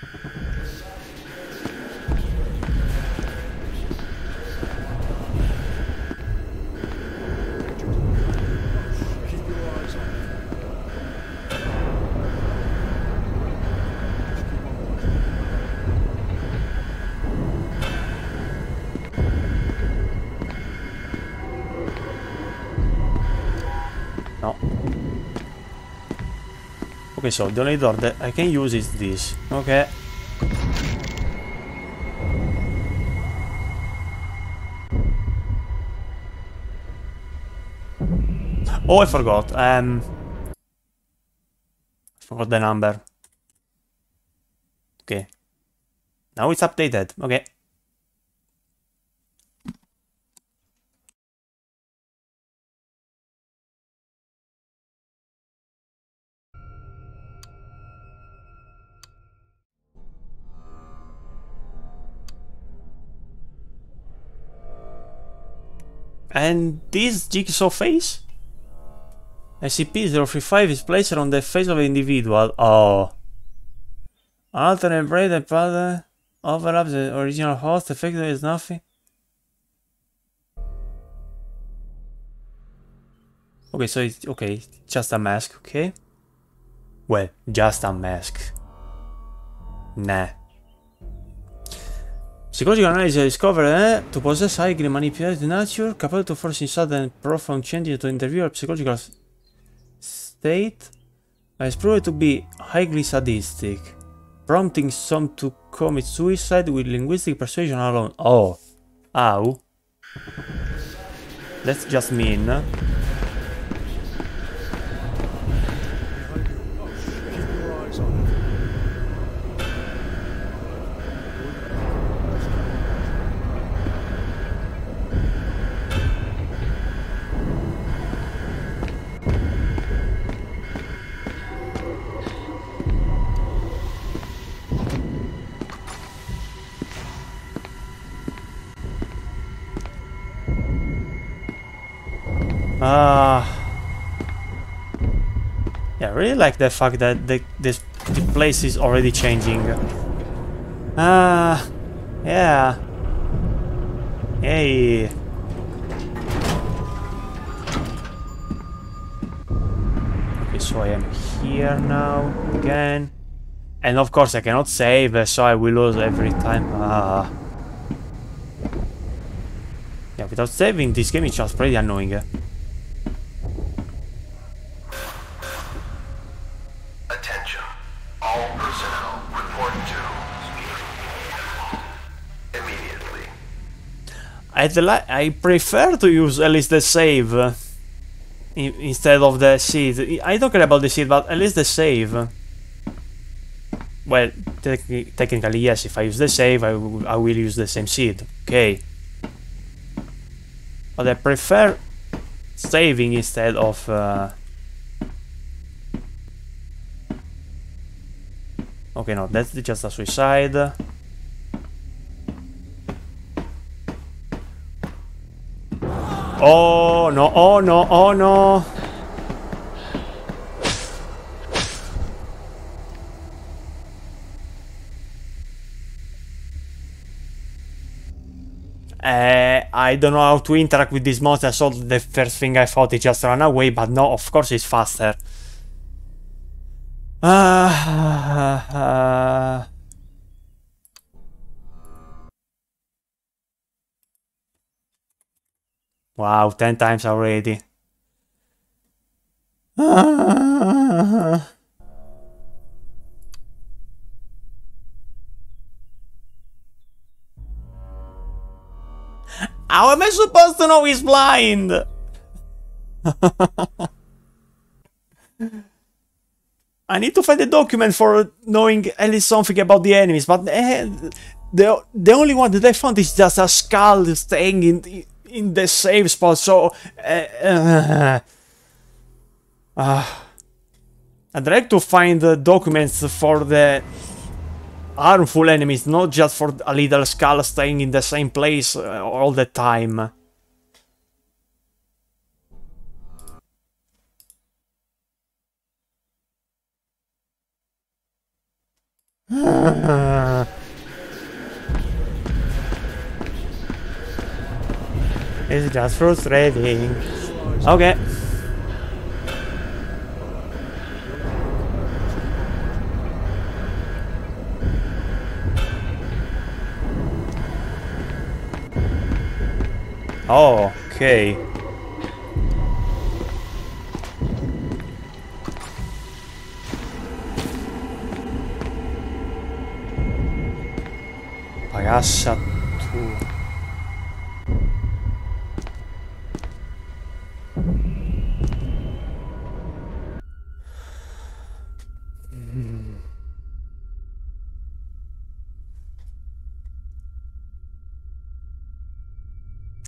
No. Okay, so the only door that I can use is this. Okay. Oh, I forgot. Um, I forgot the number. Okay. Now it's updated. Okay. And this jigsaw face? SCP-035 is placed on the face of an individual. Oh. Alternate braid and pattern overlaps the original host. Effectively is nothing. Okay, so it's okay, just a mask, okay? Well, just a mask. Nah. Psychological analysis discovered eh, to possess highly manipulated nature, capable to forcing sudden profound changes to interviewer psychological state, is proven to be highly sadistic, prompting some to commit suicide with linguistic persuasion alone. Oh. Ow. That's just mean. Like the fact that the this the place is already changing. Ah, yeah. Hey. Okay, so I am here now again. And of course I cannot save, uh, so I will lose every time. Ah. Yeah, without saving, this game is just pretty annoying. I'd I prefer to use at least the save uh, instead of the seed. I don't care about the seed, but at least the save. Well, techni- technically yes. If I use the save, I will- I will use the same seed. Okay. But I prefer saving instead of. Uh... Okay, no, that's just a suicide. Oh no, oh no, oh no. Uh, I don't know how to interact with this monster, so the first thing I thought is just run away, but no, of course it's faster. Ah, Wow, 10 times already. How am I supposed to know he's blind? I need to find a document for knowing at least something about the enemies, but eh, the the only one that I found is just a skull staying in in the save spot. So, uh, uh, uh, I'd like to find the documents for the harmful enemies, not just for a little skull staying in the same place uh, all the time. It's just frustrating. Okay. Oh, okay. Pagassa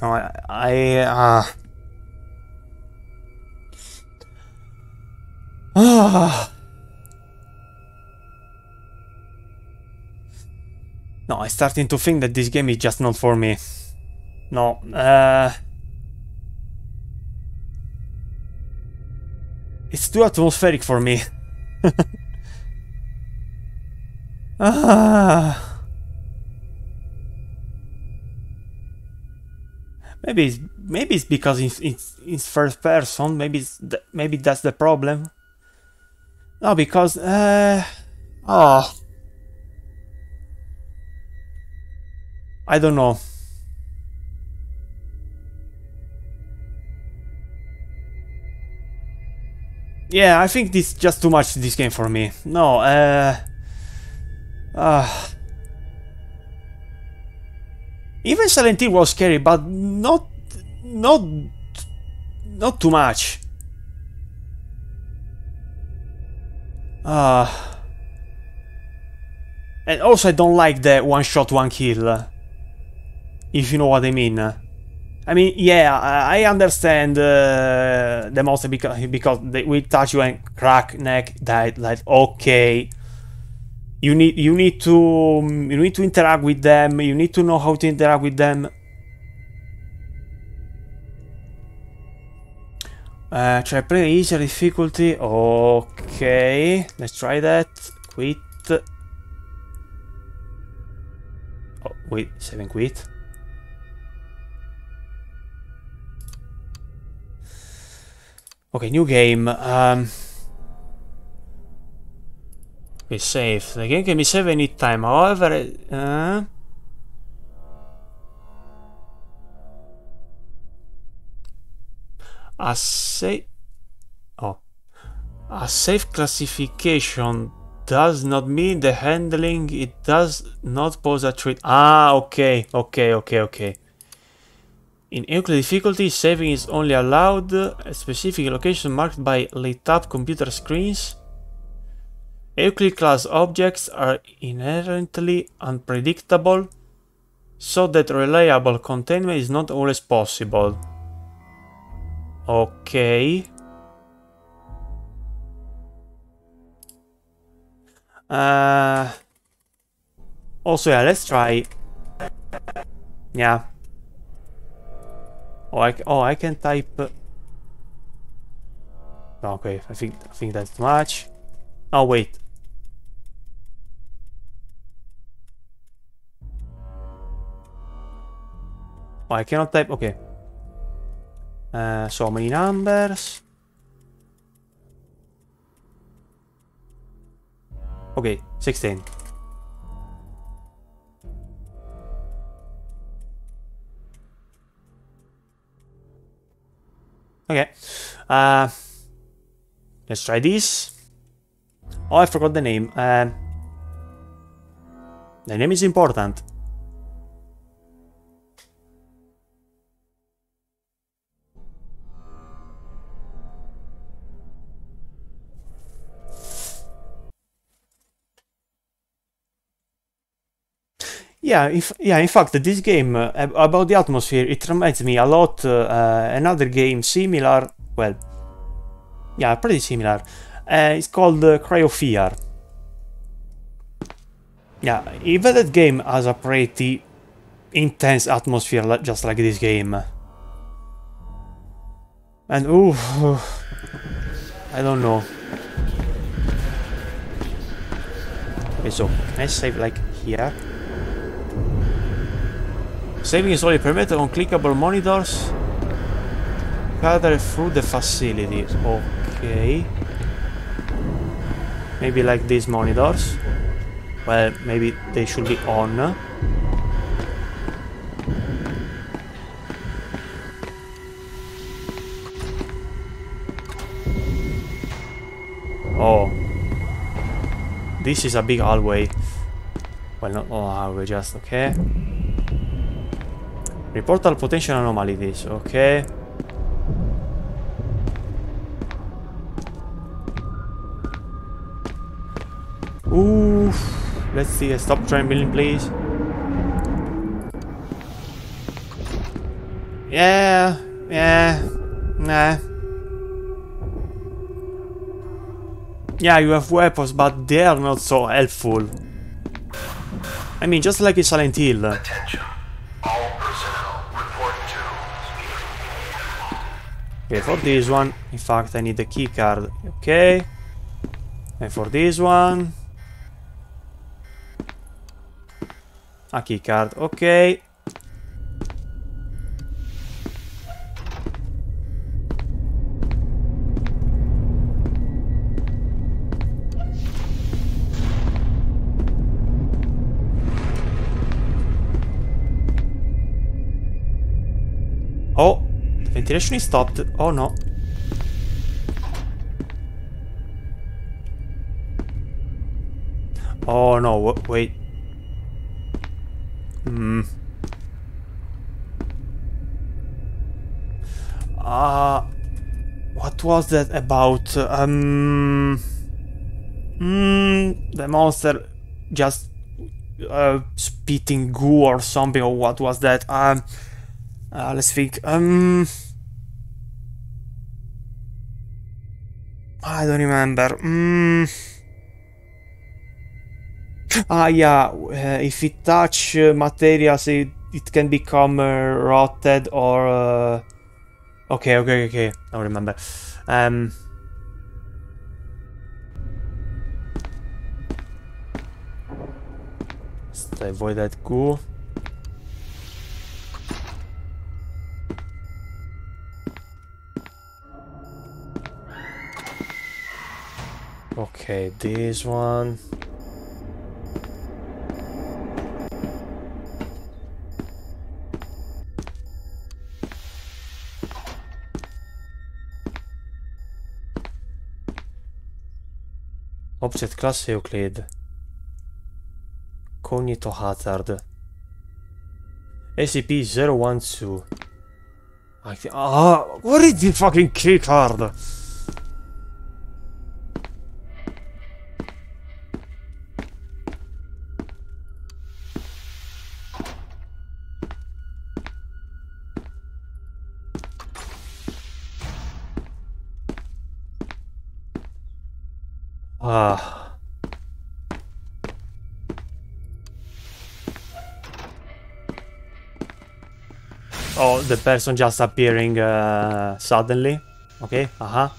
No, I, I uh... Ah. No, I'm starting to think that this game is just not for me. No, uh... It's too atmospheric for me. ah... Maybe it's, maybe it's because it's, it's, it's first person. Maybe it's th maybe that's the problem. No, because uh, oh, I don't know. Yeah, I think this is just too much this game for me. No, uh, uh Even Silent Hill was scary, but not, not, not too much. Ah. and also, I don't like the one shot, one kill. If you know what I mean. I mean, yeah, I understand uh, the monster because because they will touch you and crack neck. That like okay. You need you need to you need to interact with them. You need to know how to interact with them. Uh, try play easier difficulty. Okay, let's try that. Quit. Oh wait, seven quit. Okay, new game. Um, okay, save. The game can be saved anytime. However, uh, a save. Oh, a safe classification does not mean the handling. It does not pose a threat. Ah, okay, okay, okay, okay. In Euclid difficulty, saving is only allowed at specific locations marked by lit up computer screens. Euclid class objects are inherently unpredictable, so that reliable containment is not always possible. Okay. Uh, also, yeah, let's try. Yeah. Oh, I, oh, I can type. uh, okay, I think I think that's too much. Oh wait. Oh, I cannot type. Okay. Uh, so many numbers. Okay, 16. Okay. Uh, let's try this. Oh, I forgot the name. Um, the name is important. Yeah, yeah. In fact, this game uh, about the atmosphere, it reminds me a lot uh, uh, another game similar. Well, yeah, pretty similar. Uh, it's called uh, Cry of Fear. Yeah, even that game has a pretty intense atmosphere, li- just like this game. And ooh, I don't know. Okay, so I save like here? Saving is only permitted on clickable monitors gathered through the facilities. Okay. Maybe like these monitors. Well, maybe they should be on. Oh. This is a big hallway. Well, not oh, hallway, just okay. Report all potential anomalies, okay. Oof. Let's see, stop trembling, please. Yeah, yeah, nah. Yeah, you have weapons, but they are not so helpful. I mean, just like in Silent Hill. Attention. All personnel report to Okay, for this one, in fact, I need the key card. Okay. And for this one, a key card. Okay. Oh, the ventilation is stopped. Oh no. Oh no, wait. Hmm. Ah. Uh, what was that about? Um. Mm, the monster just uh, spitting goo or something, or what was that? Um. Uh, let's think. Um, I don't remember. Mm. Ah, yeah. Uh, if it touch uh, materials, it, it can become uh, rotted or. Uh... Okay, okay, okay. I remember. Um. Let's avoid that goo. Okay, this one. Object class Euclid. Cognito hazard. SCP-012. I thi- Ah, what is the fucking key Ah. Oh, the person just appearing uh, suddenly. Okay, uh-huh.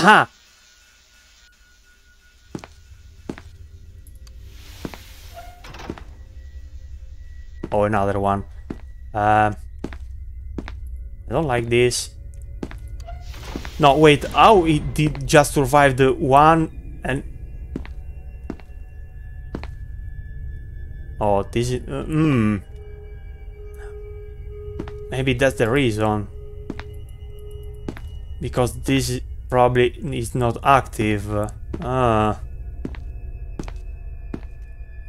Aha! Oh, another one. Um, I don't like this. No, wait. How it did just survive the one and... Oh, this is... Uh, hmm. Maybe that's the reason. Because this is probably is not active. Ah.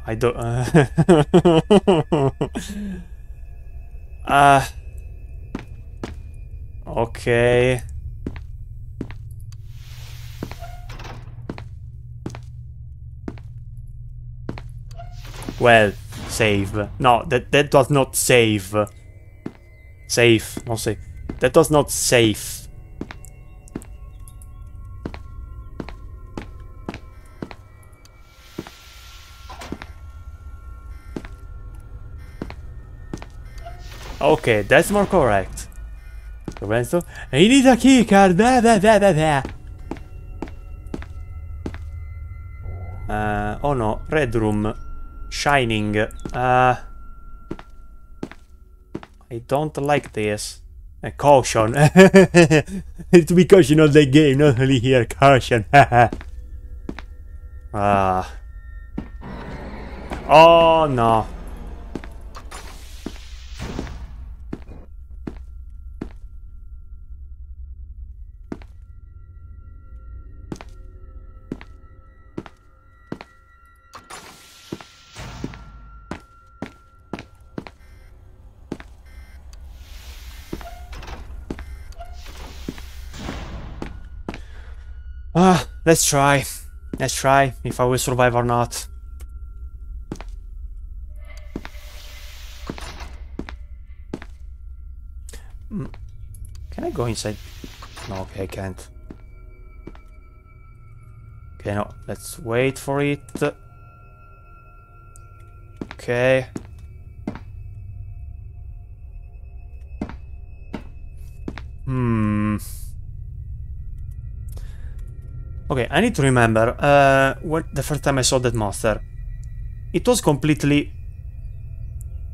I don't. Ah. okay. Well, save. No, that that does not save. Save, not save. That does not save. Okay, that's more correct. Lorenzo, he needs a key card. Blah, blah, blah, blah, blah. Uh, oh no, red room. Shining. Uh, I don't like this. Uh, caution. it's because you know the game, not only here. Caution. Ah. oh no. Let's try. Let's try if I will survive or not. Mm, Can I go inside? No, okay, I can't. Okay, no, let's wait for it. Okay. Hmm. Okay, I need to remember uh, when the first time I saw that monster. It was completely,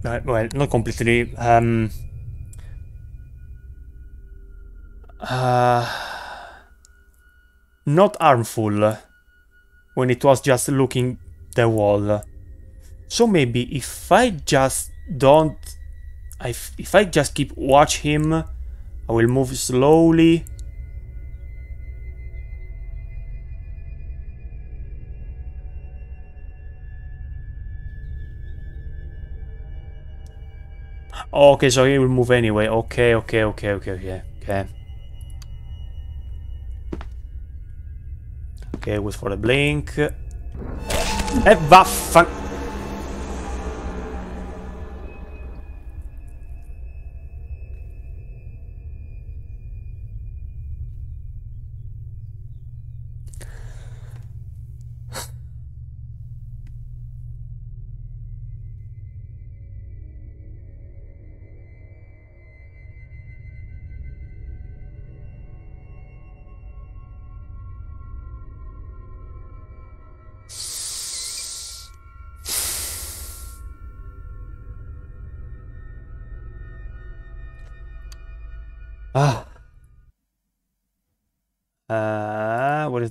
uh, well, not completely. Um, uh, not harmful when it was just looking the wall. So maybe if I just don't... If, if I just keep watch him, I will move slowly. Oh, okay, so he will move anyway. Okay, okay, okay, okay, okay, okay. Okay, wait for the blink. Eh, e vaffan...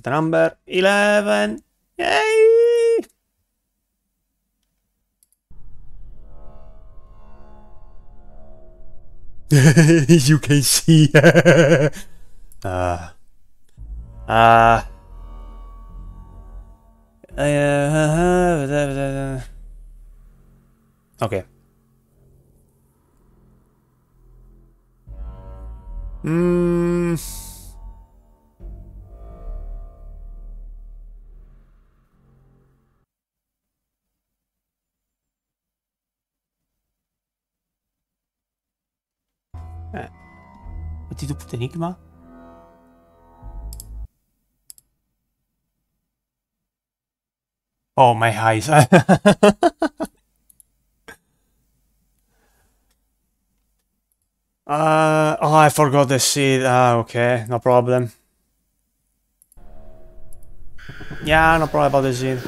the number? 11. Yay! You can see. uh, uh, uh, okay. Mm. Eh. What did you put Enigma? Oh, my eyes. Uh, oh, I forgot the seed. Ah, okay, no problem. Yeah, no problem about the seed.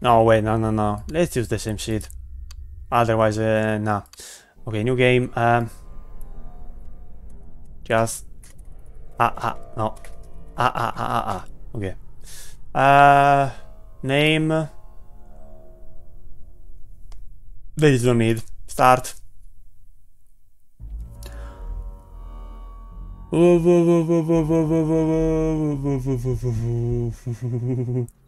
No, wait, no, no, no. Let's use the same seed. Otherwise, uh, no. Okay, new game. Um, just ah ah no ah ah ah ah ah. Okay. Uh, name. There is no need. Start.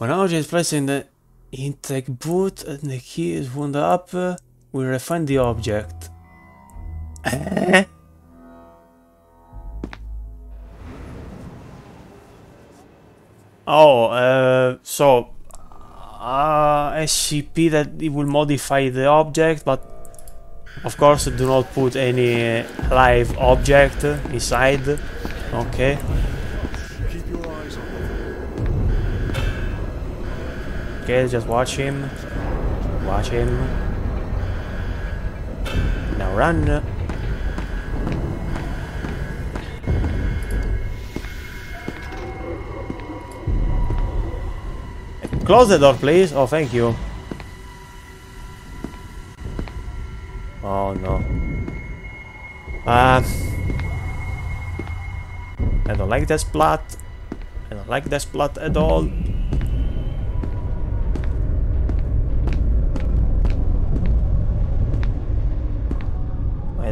When Audi is pressing the intake boot and the key is wound up, uh, we refine the object. Eh? Oh, uh, so uh, SCP that it will modify the object, but of course do not put any live object inside. Okay. Okay, just watch him. Watch him. Now run. Close the door, please. Oh, thank you. Oh, no. Um, I don't like this plot. I don't like this plot at all.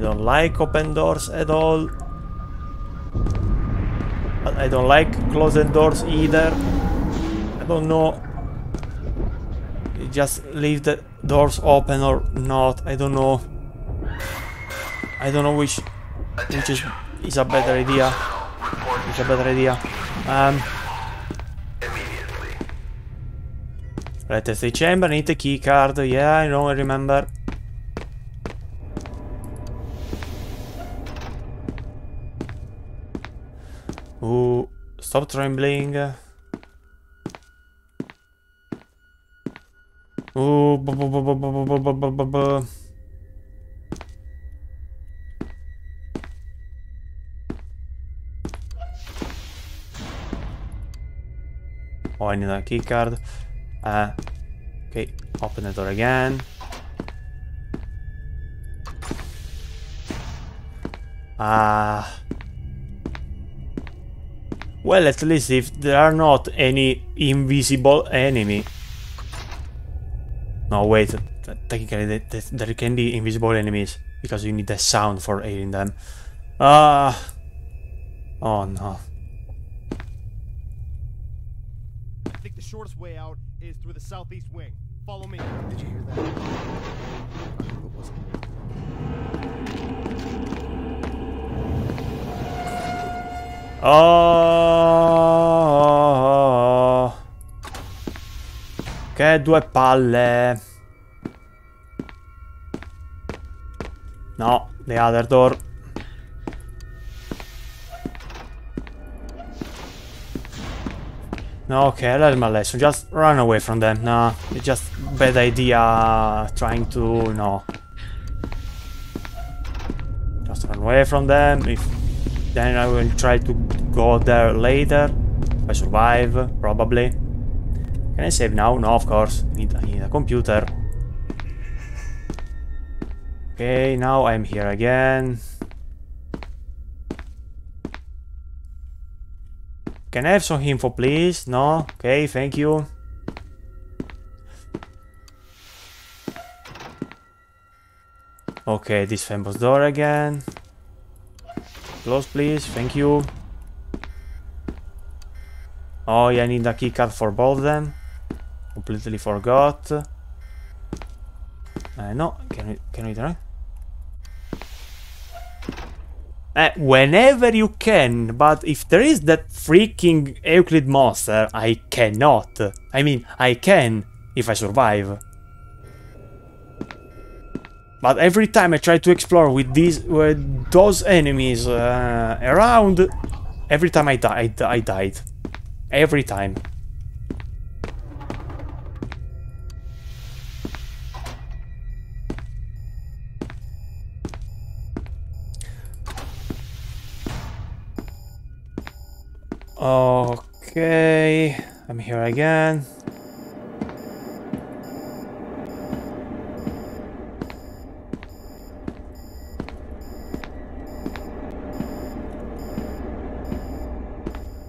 Don't like open doors at all. But I don't like closed doors either. I don't know. Just leave the doors open or not. I don't know. I don't know which which is is a better idea. Which a better idea. Um, right, the chamber. Need the key card. Yeah, I know. I remember. Stop trembling. Ooh, bu- bu- bu- bu- bu- bu- bu- bu- bu- bu-. Oh, I need a key card. Uh, okay, open the door again. Ah. Well, at least if there are not any invisible enemy. No, wait. Technically, th- th- there can be invisible enemies because you need the sound for hearing them. Ah. oh no. I think the shortest way out is through the southeast wing. Follow me. Did you hear that? Oh. Che due palle. No, the other door. No, okay, I learned my lesson. Just run away from them. No, it's just bad idea trying to, no. Just run away from them. If then I will try to go there later. If I survive, probably. Can I save now? No, of course. I need, I need a computer. Okay, now I'm here again. Can I have some info, please? No? Okay, thank you. Okay, this famous door again. Close, please. Thank you. Oh, yeah, I need a keycard for both of them. Completely forgot. Uh, no, can we can we try? Uh, whenever you can, but if there is that freaking Euclid monster, I cannot. I mean, I can if I survive. But every time I try to explore with these, with those enemies uh, around, every time I died, I died. Every time. Okay, I'm here again.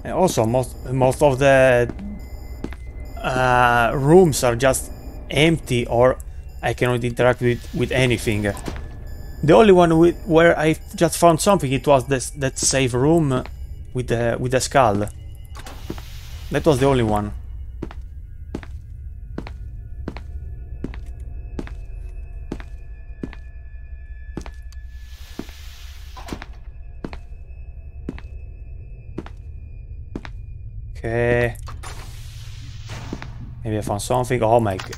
And also, most most of the uh, rooms are just empty, or I cannot interact with with anything. The only one with, where I just found something, it was this that safe room with the with the skull. That was the only one. Okay. Maybe I found something. Oh my god.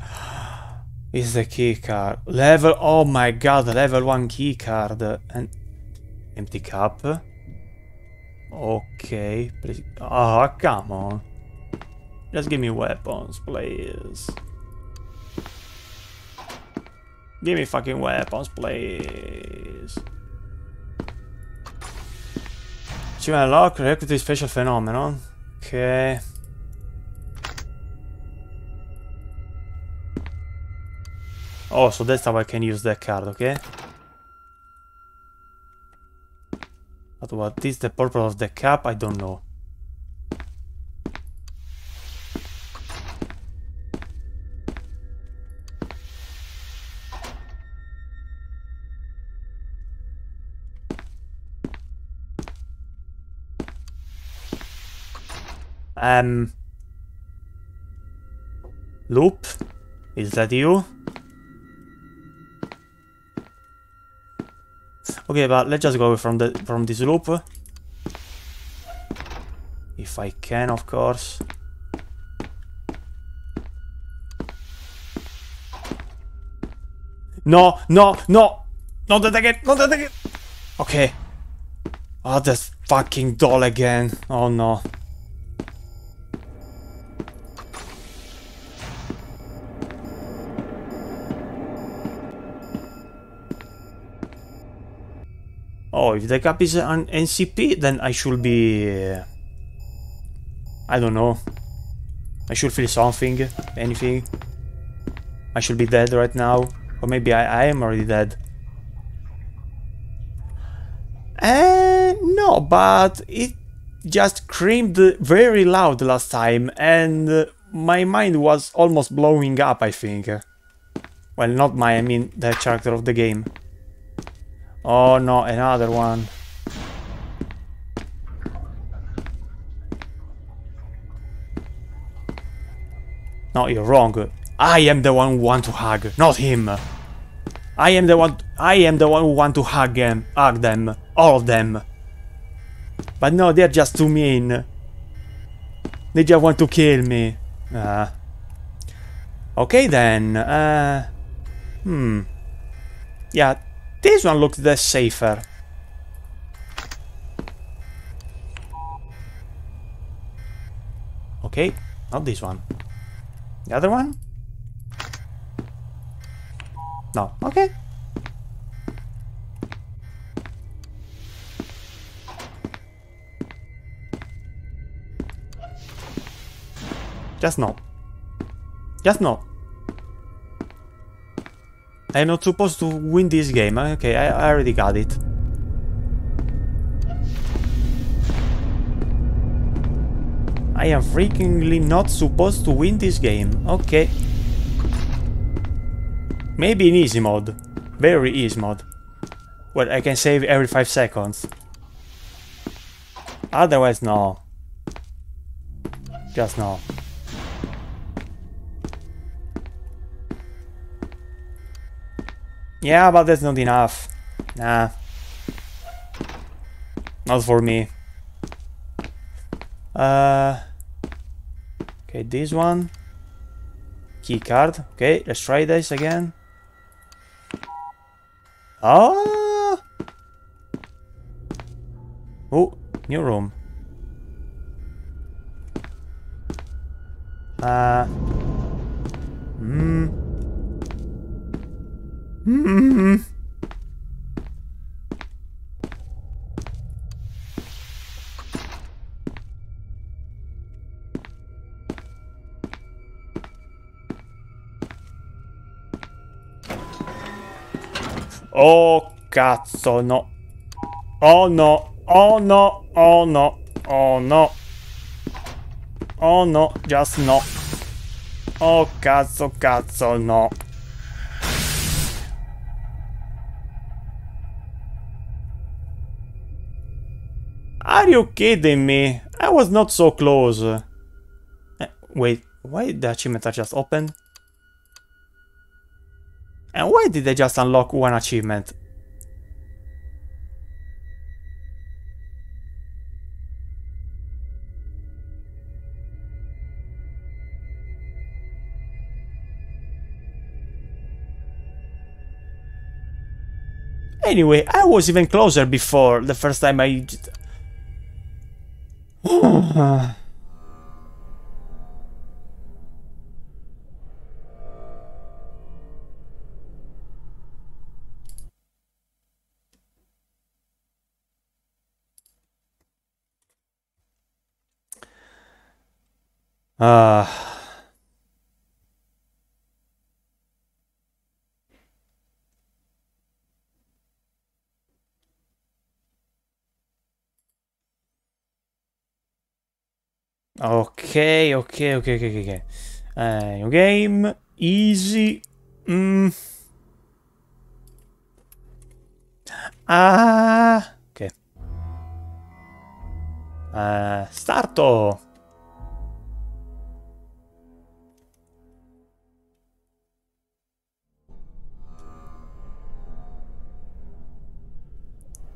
Is the key card. Level oh my god, level 1 key card. And empty cup. Okay. Please. Oh come on. Just give me weapons, please. Give me fucking weapons, please. Achievement unlock, recruit special phenomenon. Okay. Oh, so that's how I can use that card, okay? But what is the purpose of the cap? I don't know. Um. Loop? Is that you? Okay, but let's just go from the from this loop. If I can, of course. No, no, no! Not that again! Not that again! Okay. Oh, this fucking doll again. Oh no. Oh, if the cap is an SCP, then I should be... uh, I don't know. I should feel something, anything. I should be dead right now. Or maybe I, I am already dead. Uh, no, but it just screamed very loud last time and my mind was almost blowing up, I think. Well, not my, I mean the character of the game. Oh no, another one. No, you're wrong. I am the one who want to hug, not him. I am the one. I am the one who want to hug them, hug them, all of them. But no, they're just too mean. They just want to kill me. Ah. Okay then. Uh, hmm. Yeah, this one looks the safer. Okay, not this one. The other one? No. Okay. Just no. Just no. I'm not supposed to win this game. Okay, I, already got it. I am freakingly not supposed to win this game. Okay. Maybe in easy mode. Very easy mode. Well, I can save every 5 seconds. Otherwise, no. Just no. Yeah, but that's not enough. Nah. Not for me. Uh, okay, this one. Key card. Okay, let's try this again. Oh! Oh, new room. Uh. Hmm. Hmm. Oh cazzo no. Oh no. Oh no. Oh no. Oh no. Oh no. Just no. Oh cazzo cazzo no. Are you kidding me? I was not so close. Uh, wait, why the achievement are just open? And why did they just unlock one achievement? Anyway, I was even closer before the first time I... Ah. Okay, okay, okay, okay, okay. Uh, new game, easy. Mm. Ah, okay. Uh, starto.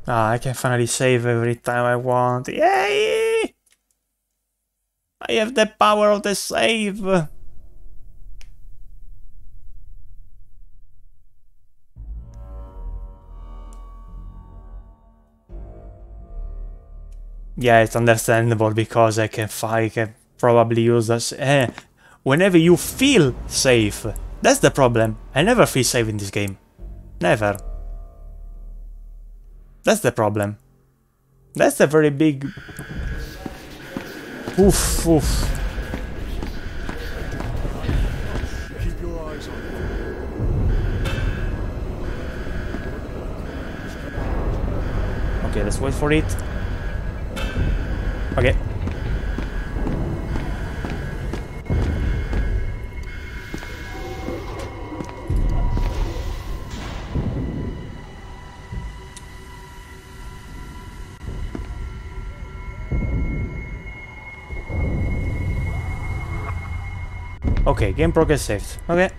Ah, I can finally save every time I want. Yay! I have the power of the save. Yeah, it's understandable because I can I can probably use this. Eh, whenever you feel safe, that's the problem. I never feel safe in this game. Never. That's the problem. That's a very big... Oof, oof. Okay, let's wait for it. Okay, Okay, game progress saved. Okay.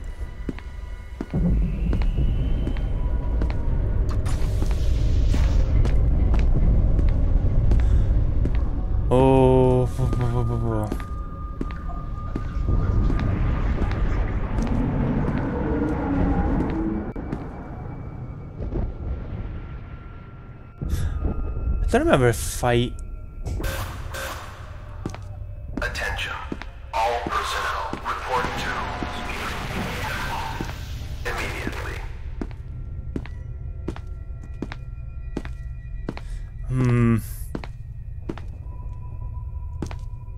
Oh. I don't remember if I.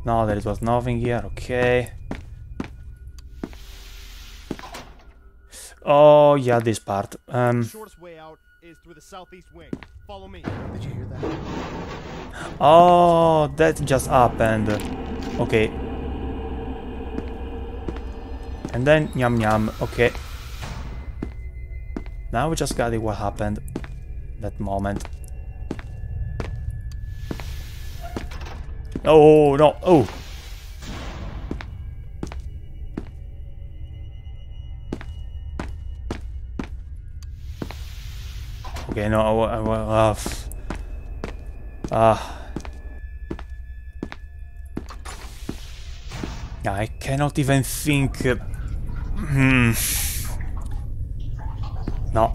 No, there was nothing here. Okay. Oh yeah, this part. Um. Shortest way out is through the southeast wing. Follow me. Did you hear that? Oh, that just happened. Okay. And then yum yum. Okay. Now we just got it. What happened? That moment. Oh no! Oh. Okay, no, I, I, I, uh, Ah. I cannot even think. uh, Hmm. No.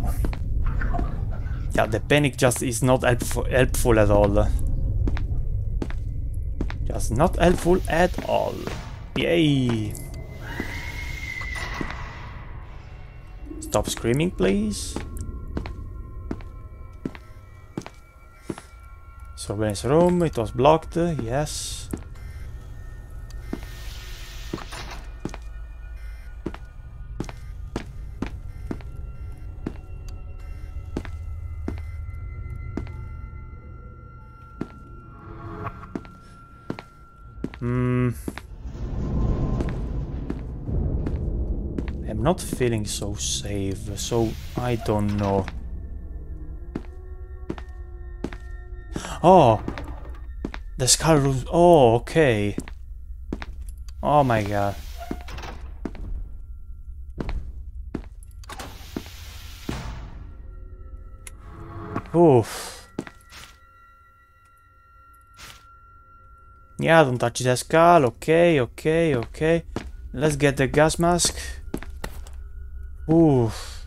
Yeah, the panic just is not helpful, helpful at all. Just not helpful at all. Yay! Stop screaming, please. Surveillance room, it was blocked, yes. Feeling so safe, so I don't know. Oh! The skull. Oh, okay. Oh my god. Oof. Yeah, don't touch the skull. Okay, okay, okay. Let's get the gas mask. Oof.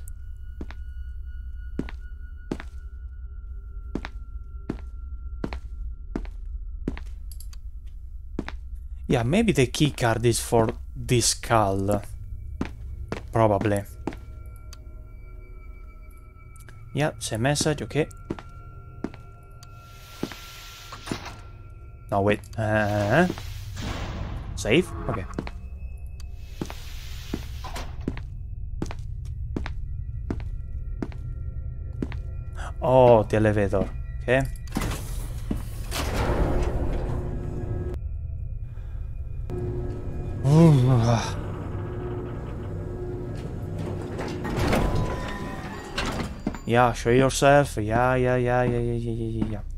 Yeah, maybe the key card is for this skull. Probably. Yeah, same message, okay. No, wait. Uh, save? Okay. Oh, the elevator. Okay. Yeah, show yourself. Yeah, yeah, yeah, yeah, yeah, yeah, yeah, yeah,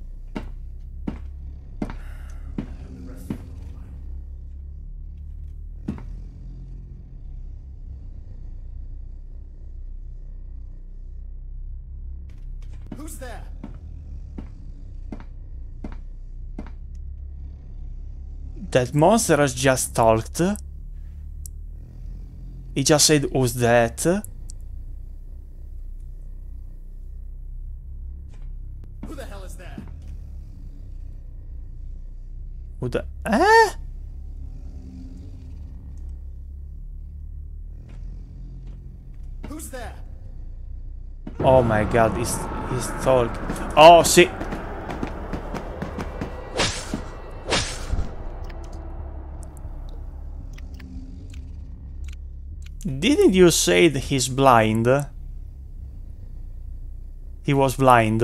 That monster has just talked. He just said, who's that? Who the hell is that? Who the... Eh? Who's there? Oh my god, he's, he's talk. Oh, shit. Didn't you say that he's blind? He was blind.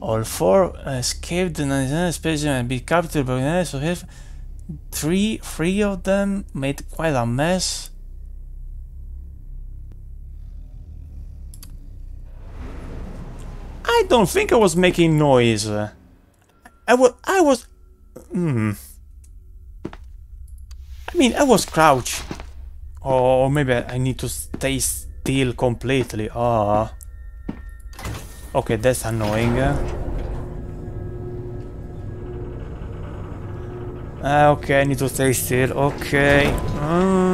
All four escaped the Nigerian space and be captured by the so have three three of them made quite a mess. I don't think I was making noise. I was I was hmm. I mean I was crouched. Or maybe I need to stay still completely. Ah. Okay, that's annoying. Ah, okay, I need to stay still. Okay. Uh.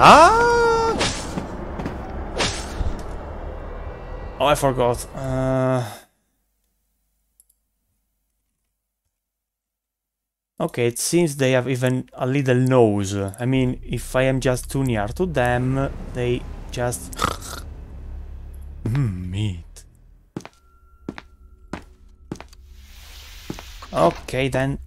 Ah! Oh, I forgot. Uh... Okay, it seems they have even a little nose. I mean, if I am just too near to them, they just... Mmm, meat. Okay, then.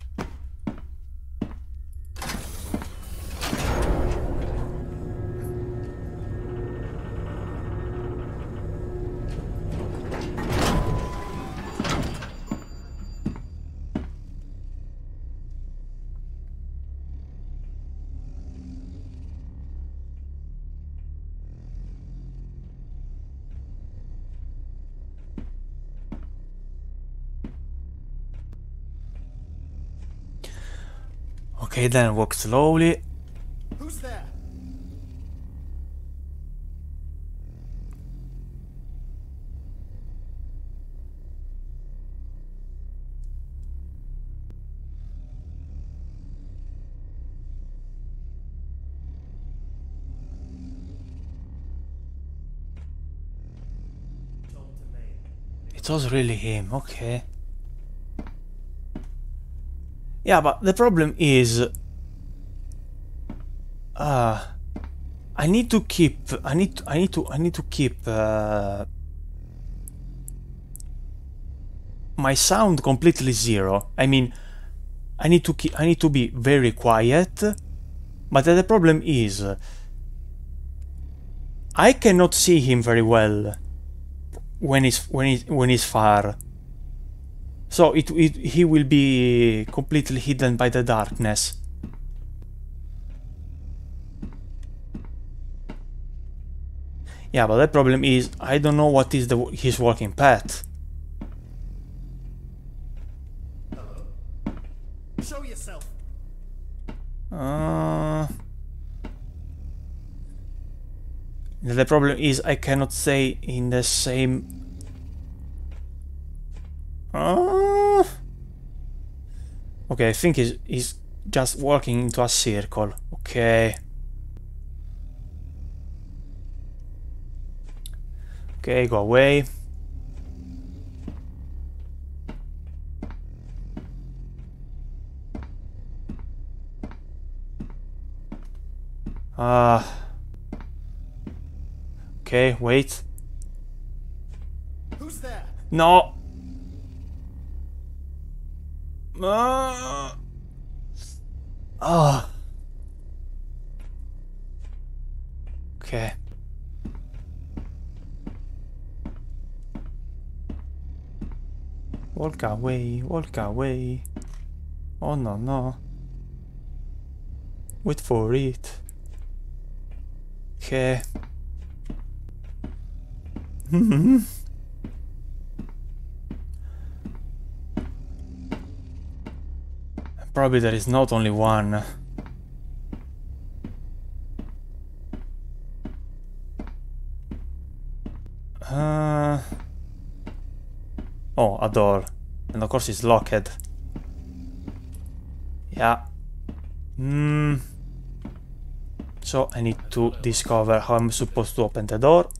Okay, then walk slowly. Who's there? It was really him, okay. Yeah, but the problem is... Uh, I need to keep... I need to, I need to, I need to keep... Uh, my sound completely zero. I mean, I need to keep, I need to be very quiet. But the problem is... I cannot see him very well when he's when he's when he's far. So it, it he will be completely hidden by the darkness. Yeah, but the problem is I don't know what is the his walking path. Show yourself. Uh, the problem is I cannot say in the same. Uh, okay, I think he's, he's just walking into a circle. Okay. Okay, go away. Ah. okay, wait. Who's there? No. Ah. Ah. Okay. Walk away, walk away. Oh no, no. Wait for it. Okay. Probably there is not only one. Uh... Oh, a door. And of course it's locked. Yeah. Hmm. So I need to discover how I'm supposed to open the door.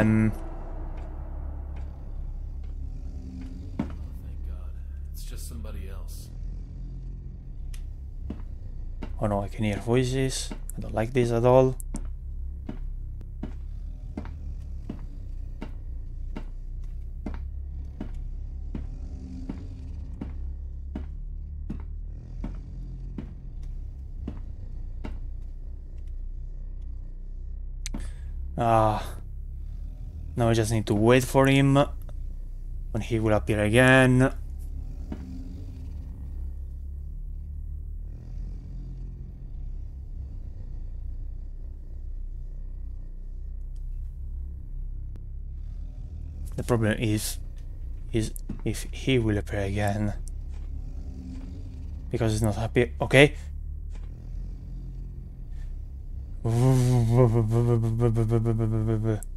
Um, Thank God. It's just somebody else. oh no, I can hear voices. I don't like this at all. I just need to wait for him when he will appear again. The problem is is if he will appear again. Because he's not happy. Okay. Okay.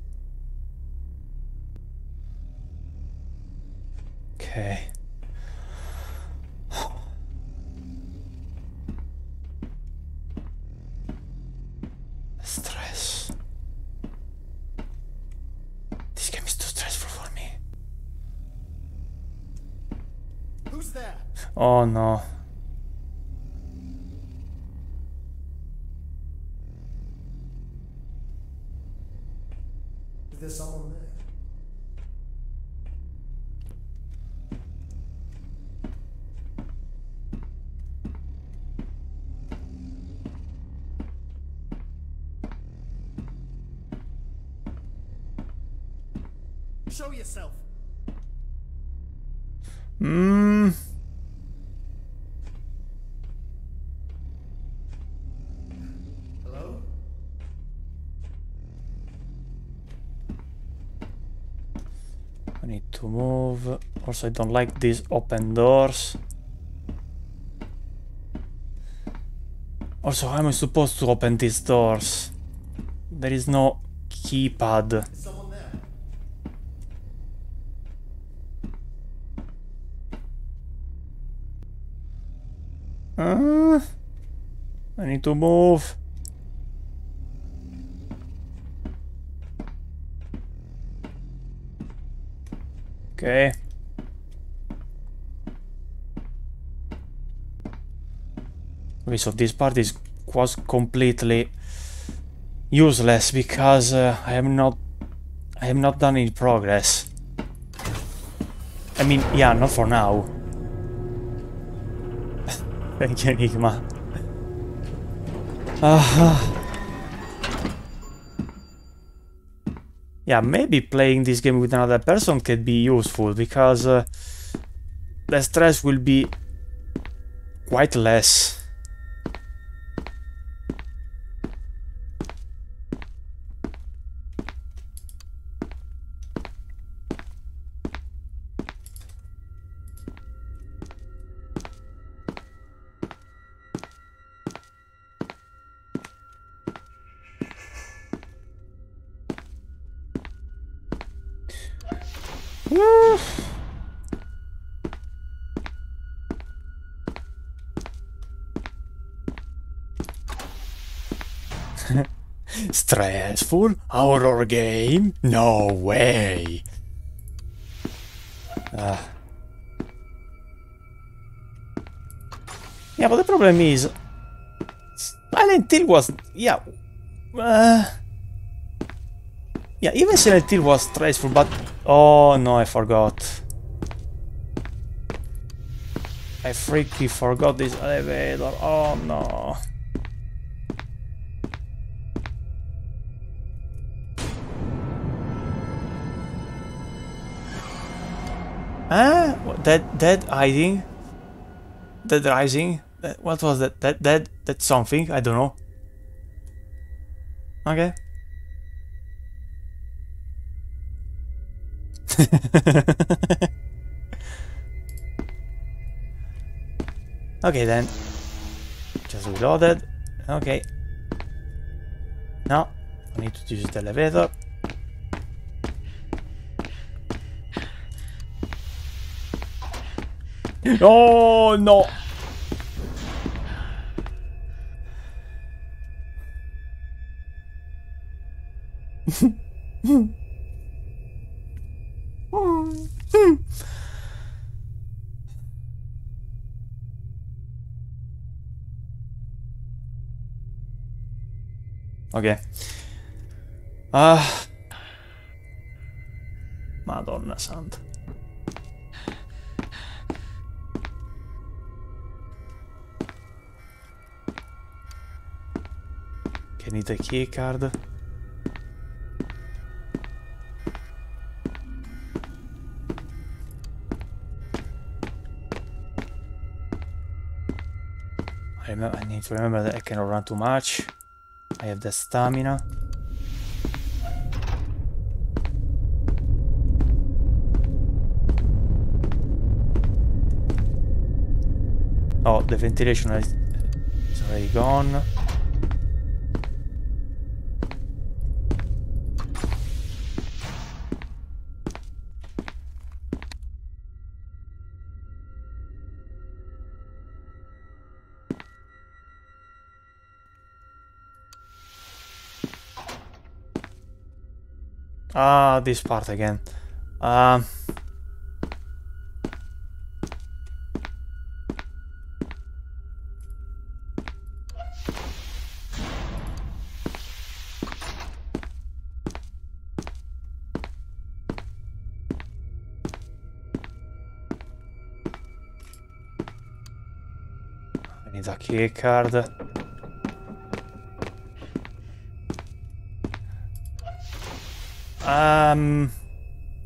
Also, I don't like these open doors. Also, how am I supposed to open these doors? There is no keypad. Is someone there? Uh, I need to move. Okay. Okay, so this part is was completely useless because uh, I am not I have not done any progress. I mean, yeah, not for now. Thank you, Enigma. Ah. yeah, maybe playing this game with another person could be useful because uh, the stress will be quite less. Stressful horror game? No way. Ah. Yeah, but the problem is Silent Hill was yeah. Uh, yeah, even Silent Hill was stressful, but oh no, I forgot. I freaky forgot this elevator. Oh no. Dead, dead hiding, dead rising. That- What was that? That, that, that something. I don't know. Okay. Okay then. Just reloaded. Okay. Now I need to use the elevator. Oh no! Ok. Ah. Madonna santa. Need a key card. I, I need to remember that I cannot run too much. I have the stamina. Oh, the ventilation is already gone. Ah, this part again. Um. I need a key card. Um,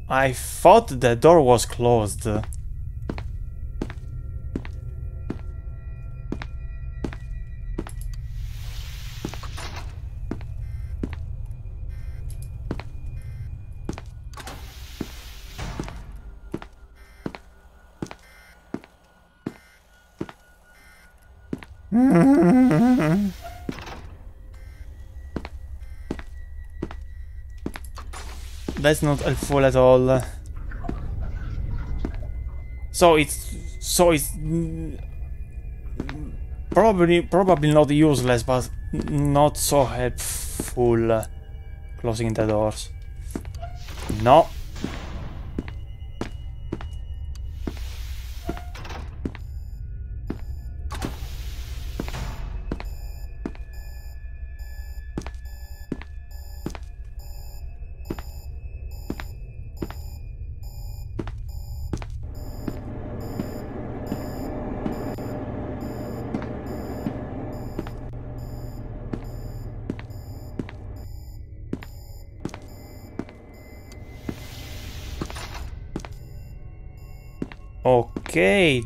I thought the door was closed. That's not helpful at all. So it's so it's probably probably not useless, but not so helpful. Closing the doors. No.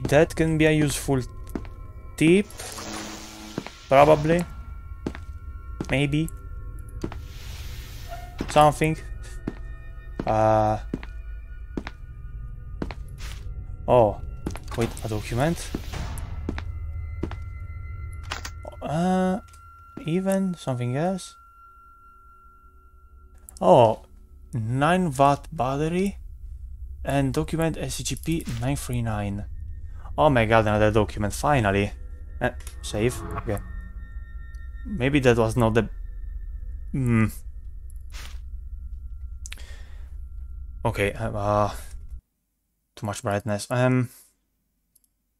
That can be a useful tip. Probably. Maybe. Something. Uh. Oh, wait, a document. Uh, even something else. Oh, 9 watt battery and document SCP-939. Oh my god, another document, finally. Uh, save, okay. Maybe that was not the... Hmm. Okay, uh, too much brightness. Um.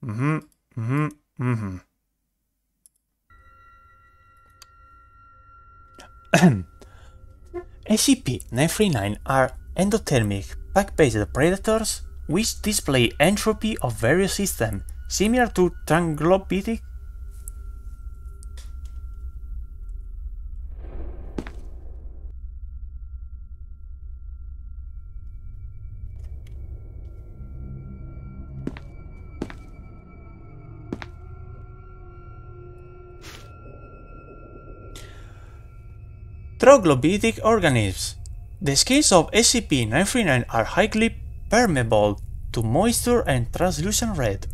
Mm-hmm, mm-hmm, mm-hmm. SCP-939 are endothermic pack-based predators which display entropy of various systems, similar to troglodytic troglodytic organisms. The skins of SCP-939 are highly permeable to moisture and translucent red.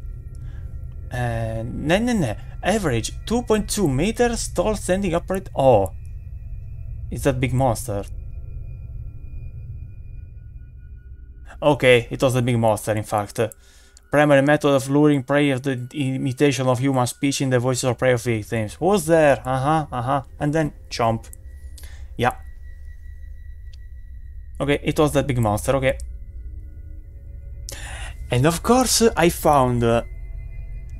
Uh, no, no, no. Average 2.2 meters tall standing upright. Oh. It's that big monster. Okay, it was a big monster, in fact. Primary method of luring prey is the imitation of human speech in the voices of prey of victims. Who's there? Uh-huh, uh-huh. And then jump. Yeah. Okay, it was that big monster, okay. And of course, I found uh,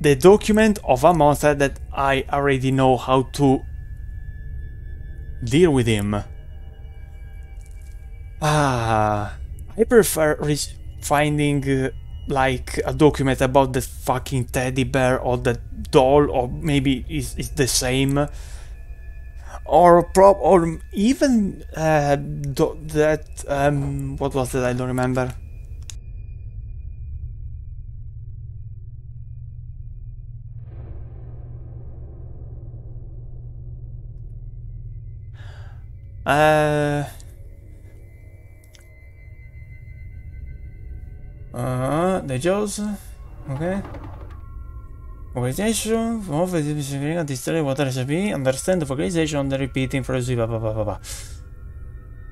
the document of a monster that I already know how to deal with him. Ah, I prefer finding uh, like a document about the fucking teddy bear or the doll, or maybe it's, it's the same, or prop, or even uh, that um, what was that? I don't remember. Uh, uh, the Jaws, okay. Organization, of destroy what recipe, understand the organization, the repeating process, blah blah blah blah blah.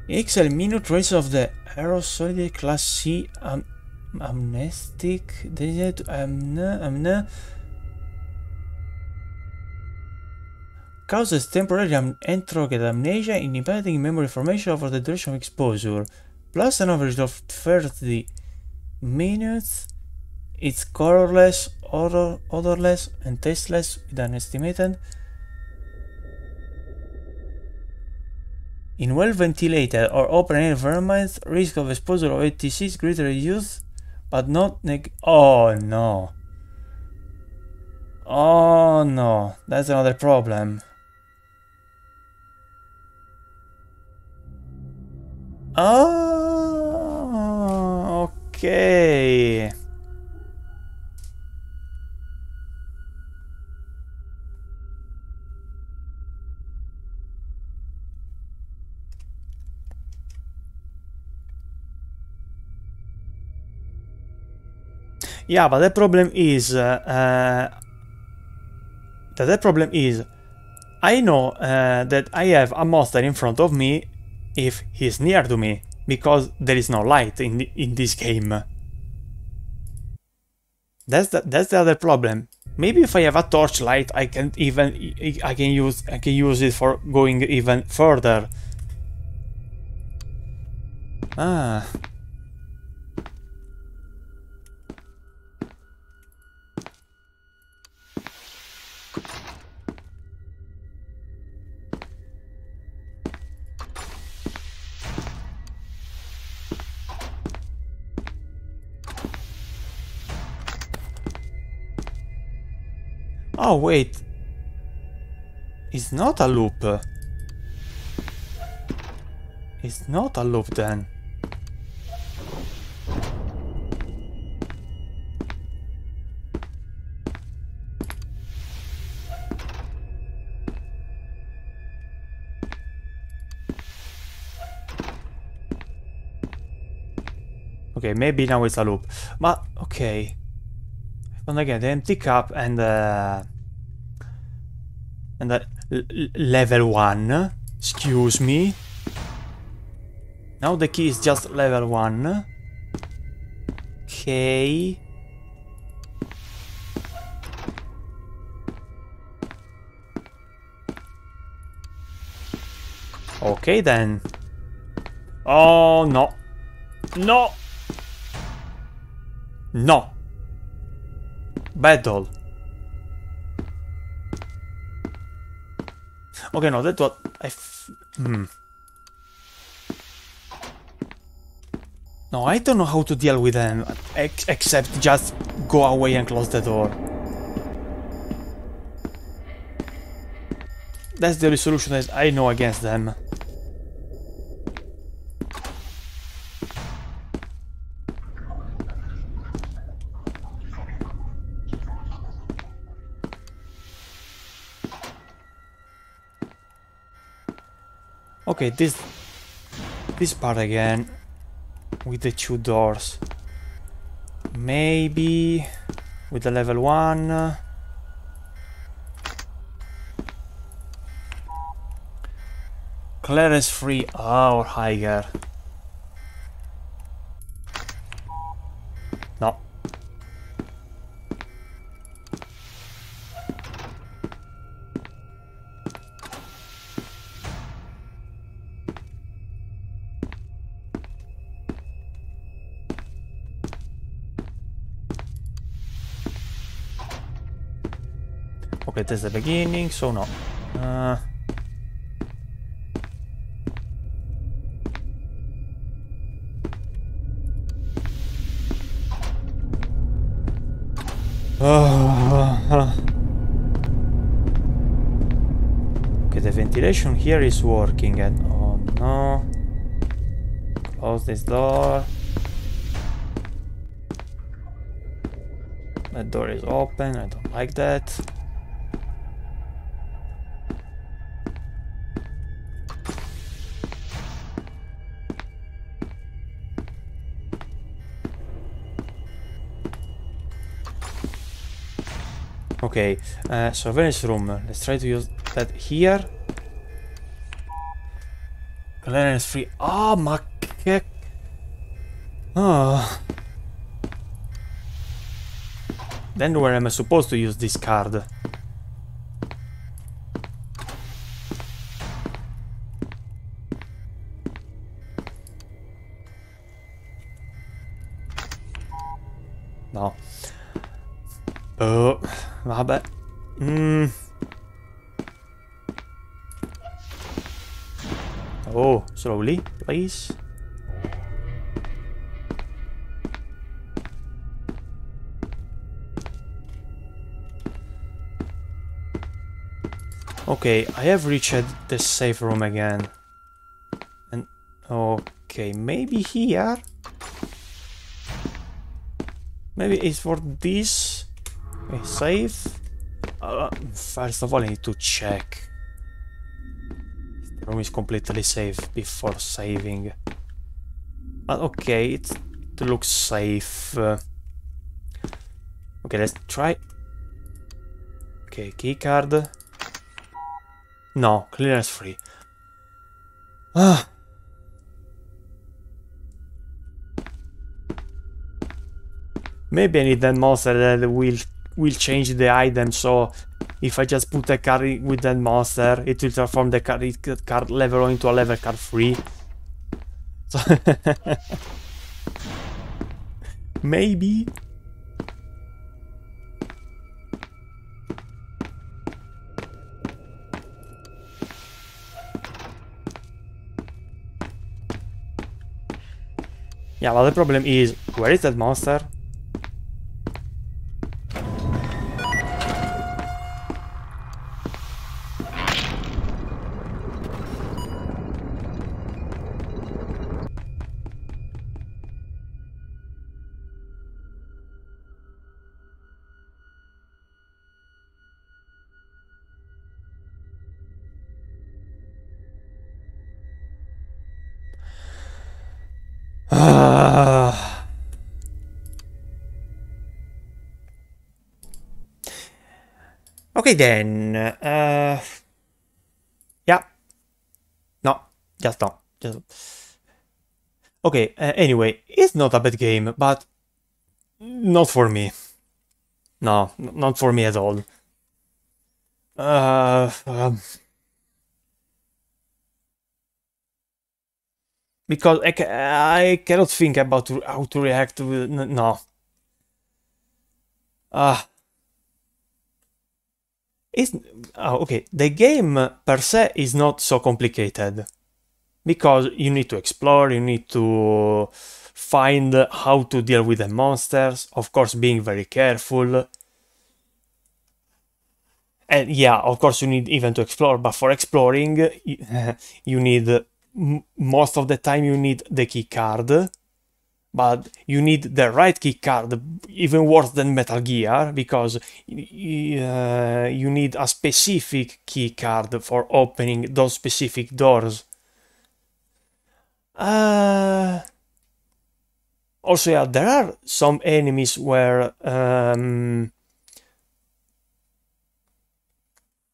Excel minute trace of the aerosolic class C am amnestic, amne, amne. Causes temporary anterograde amnesia in impeding memory formation over the duration of exposure, plus an average of 30 minutes. It's colorless, odor, odorless, and tasteless with an estimated In well ventilated or open air environments, risk of exposure of ATC is greatly reduced, but not neg- Oh no. Oh no, that's another problem. Oh, okay. Yeah, but the problem is, uh, uh, the, the problem is, I know uh, that I have a monster in front of me if he's near to me, because there is no light in the, in this game. That's the, that's the other problem. Maybe if I have a torchlight, I can even I can use I can use it for going even further. Ah. Oh wait. It's not a loop. It's not a loop then. Okay, maybe now it's a loop. But okay. And again, the empty cup and uh, and l- level one. Excuse me. Now the key is just level one. Okay. Okay then. Oh no. No. No. Battle. Okay, no, that's what I. F hmm. No, I don't know how to deal with them, ex except just go away and close the door. That's the only solution that I know against them. Okay, this this part again with the two doors. Maybe with the level one. Clarence free our higher. That's the beginning, so no. Uh, okay, the ventilation here is working and oh no. Close this door. That door is open, I don't like that. Uh, surveillance room. Let's try to use that here. Clearance free. Oh, my kick. Oh. Then where am I supposed to use this card? Please. Okay, I have reached the safe room again. And okay, maybe here? Maybe it's for this? Okay, save. Uh, first of all, I need to check. Room is completely safe before saving. But okay, it looks safe. Uh, okay, let's try. Okay, keycard. No, clearance free. Ah. Maybe I need that monster that will will change the item so if I just put a card with that monster it will transform the card, card level into a level card free. So Maybe. Yeah, but the problem is, where is that monster? Ah. Okay then. Uh, yeah. No, just no. Just. Okay. Uh, anyway, it's not a bad game, but not for me. No, not for me at all. Uh, um, because I, I cannot think about how to react to no. Ah. It's oh, okay. The game uh, per se is not so complicated because you need to explore, you need to find how to deal with the monsters, of course, being very careful. And yeah, of course, you need even to explore, but for exploring, you need most of the time you need the key card, but you need the right key card, even worse than Metal Gear, because uh, you need a specific key card for opening those specific doors. Uh, also, yeah, there are some enemies where um,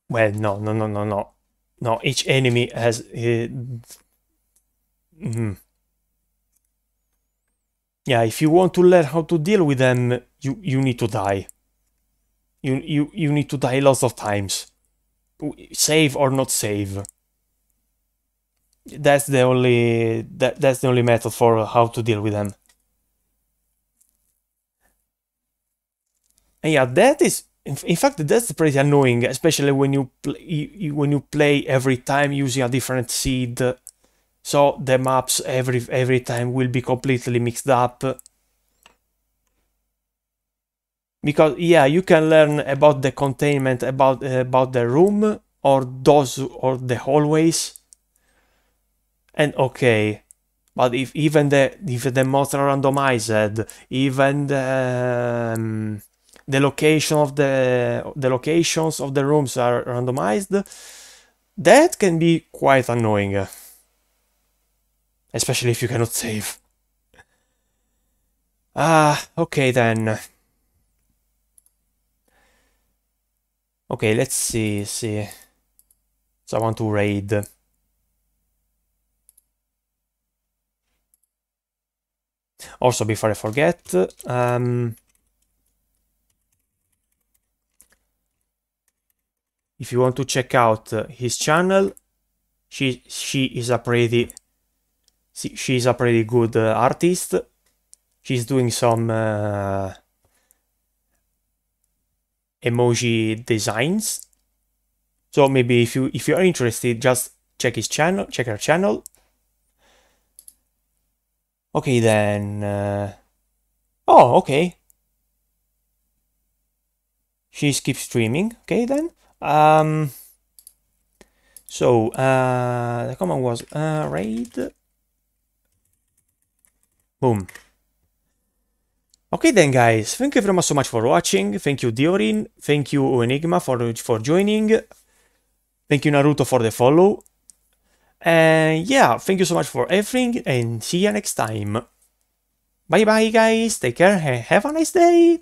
well, no, no, no, no, no. no, each enemy has. Uh, mhm. Yeah, if you want to learn how to deal with them, you you need to die. You you you need to die lots of times. Save or not save. That's the only that that's the only method for how to deal with them. And yeah, that is in, fact that's pretty annoying, especially when you, play, when you play every time using a different seed. So the maps every every time will be completely mixed up. Because yeah, you can learn about the containment, about uh, about the room or those or the hallways. And okay, but if even the if the are randomized, even the um, the location of the the locations of the rooms are randomized, that can be quite annoying. Especially if you cannot save. Ah, okay then. Okay, let's see, see. So I want to raid. Also, before I forget, um, if you want to check out uh, his channel, she she is a pretty she's a pretty good uh, artist. She's doing some uh, emoji designs. So maybe if you if you are interested, just check his channel, check her channel. Okay then. Uh... Oh, okay. She keeps streaming. Okay then. Um. So uh, the comment was uh, raid. Boom. Okay then guys, thank you very much so much for watching. Thank you Diorin, thank you Enigma for, for joining. Thank you Naruto for the follow. And yeah, thank you so much for everything and see you next time. Bye bye guys, take care and have a nice day.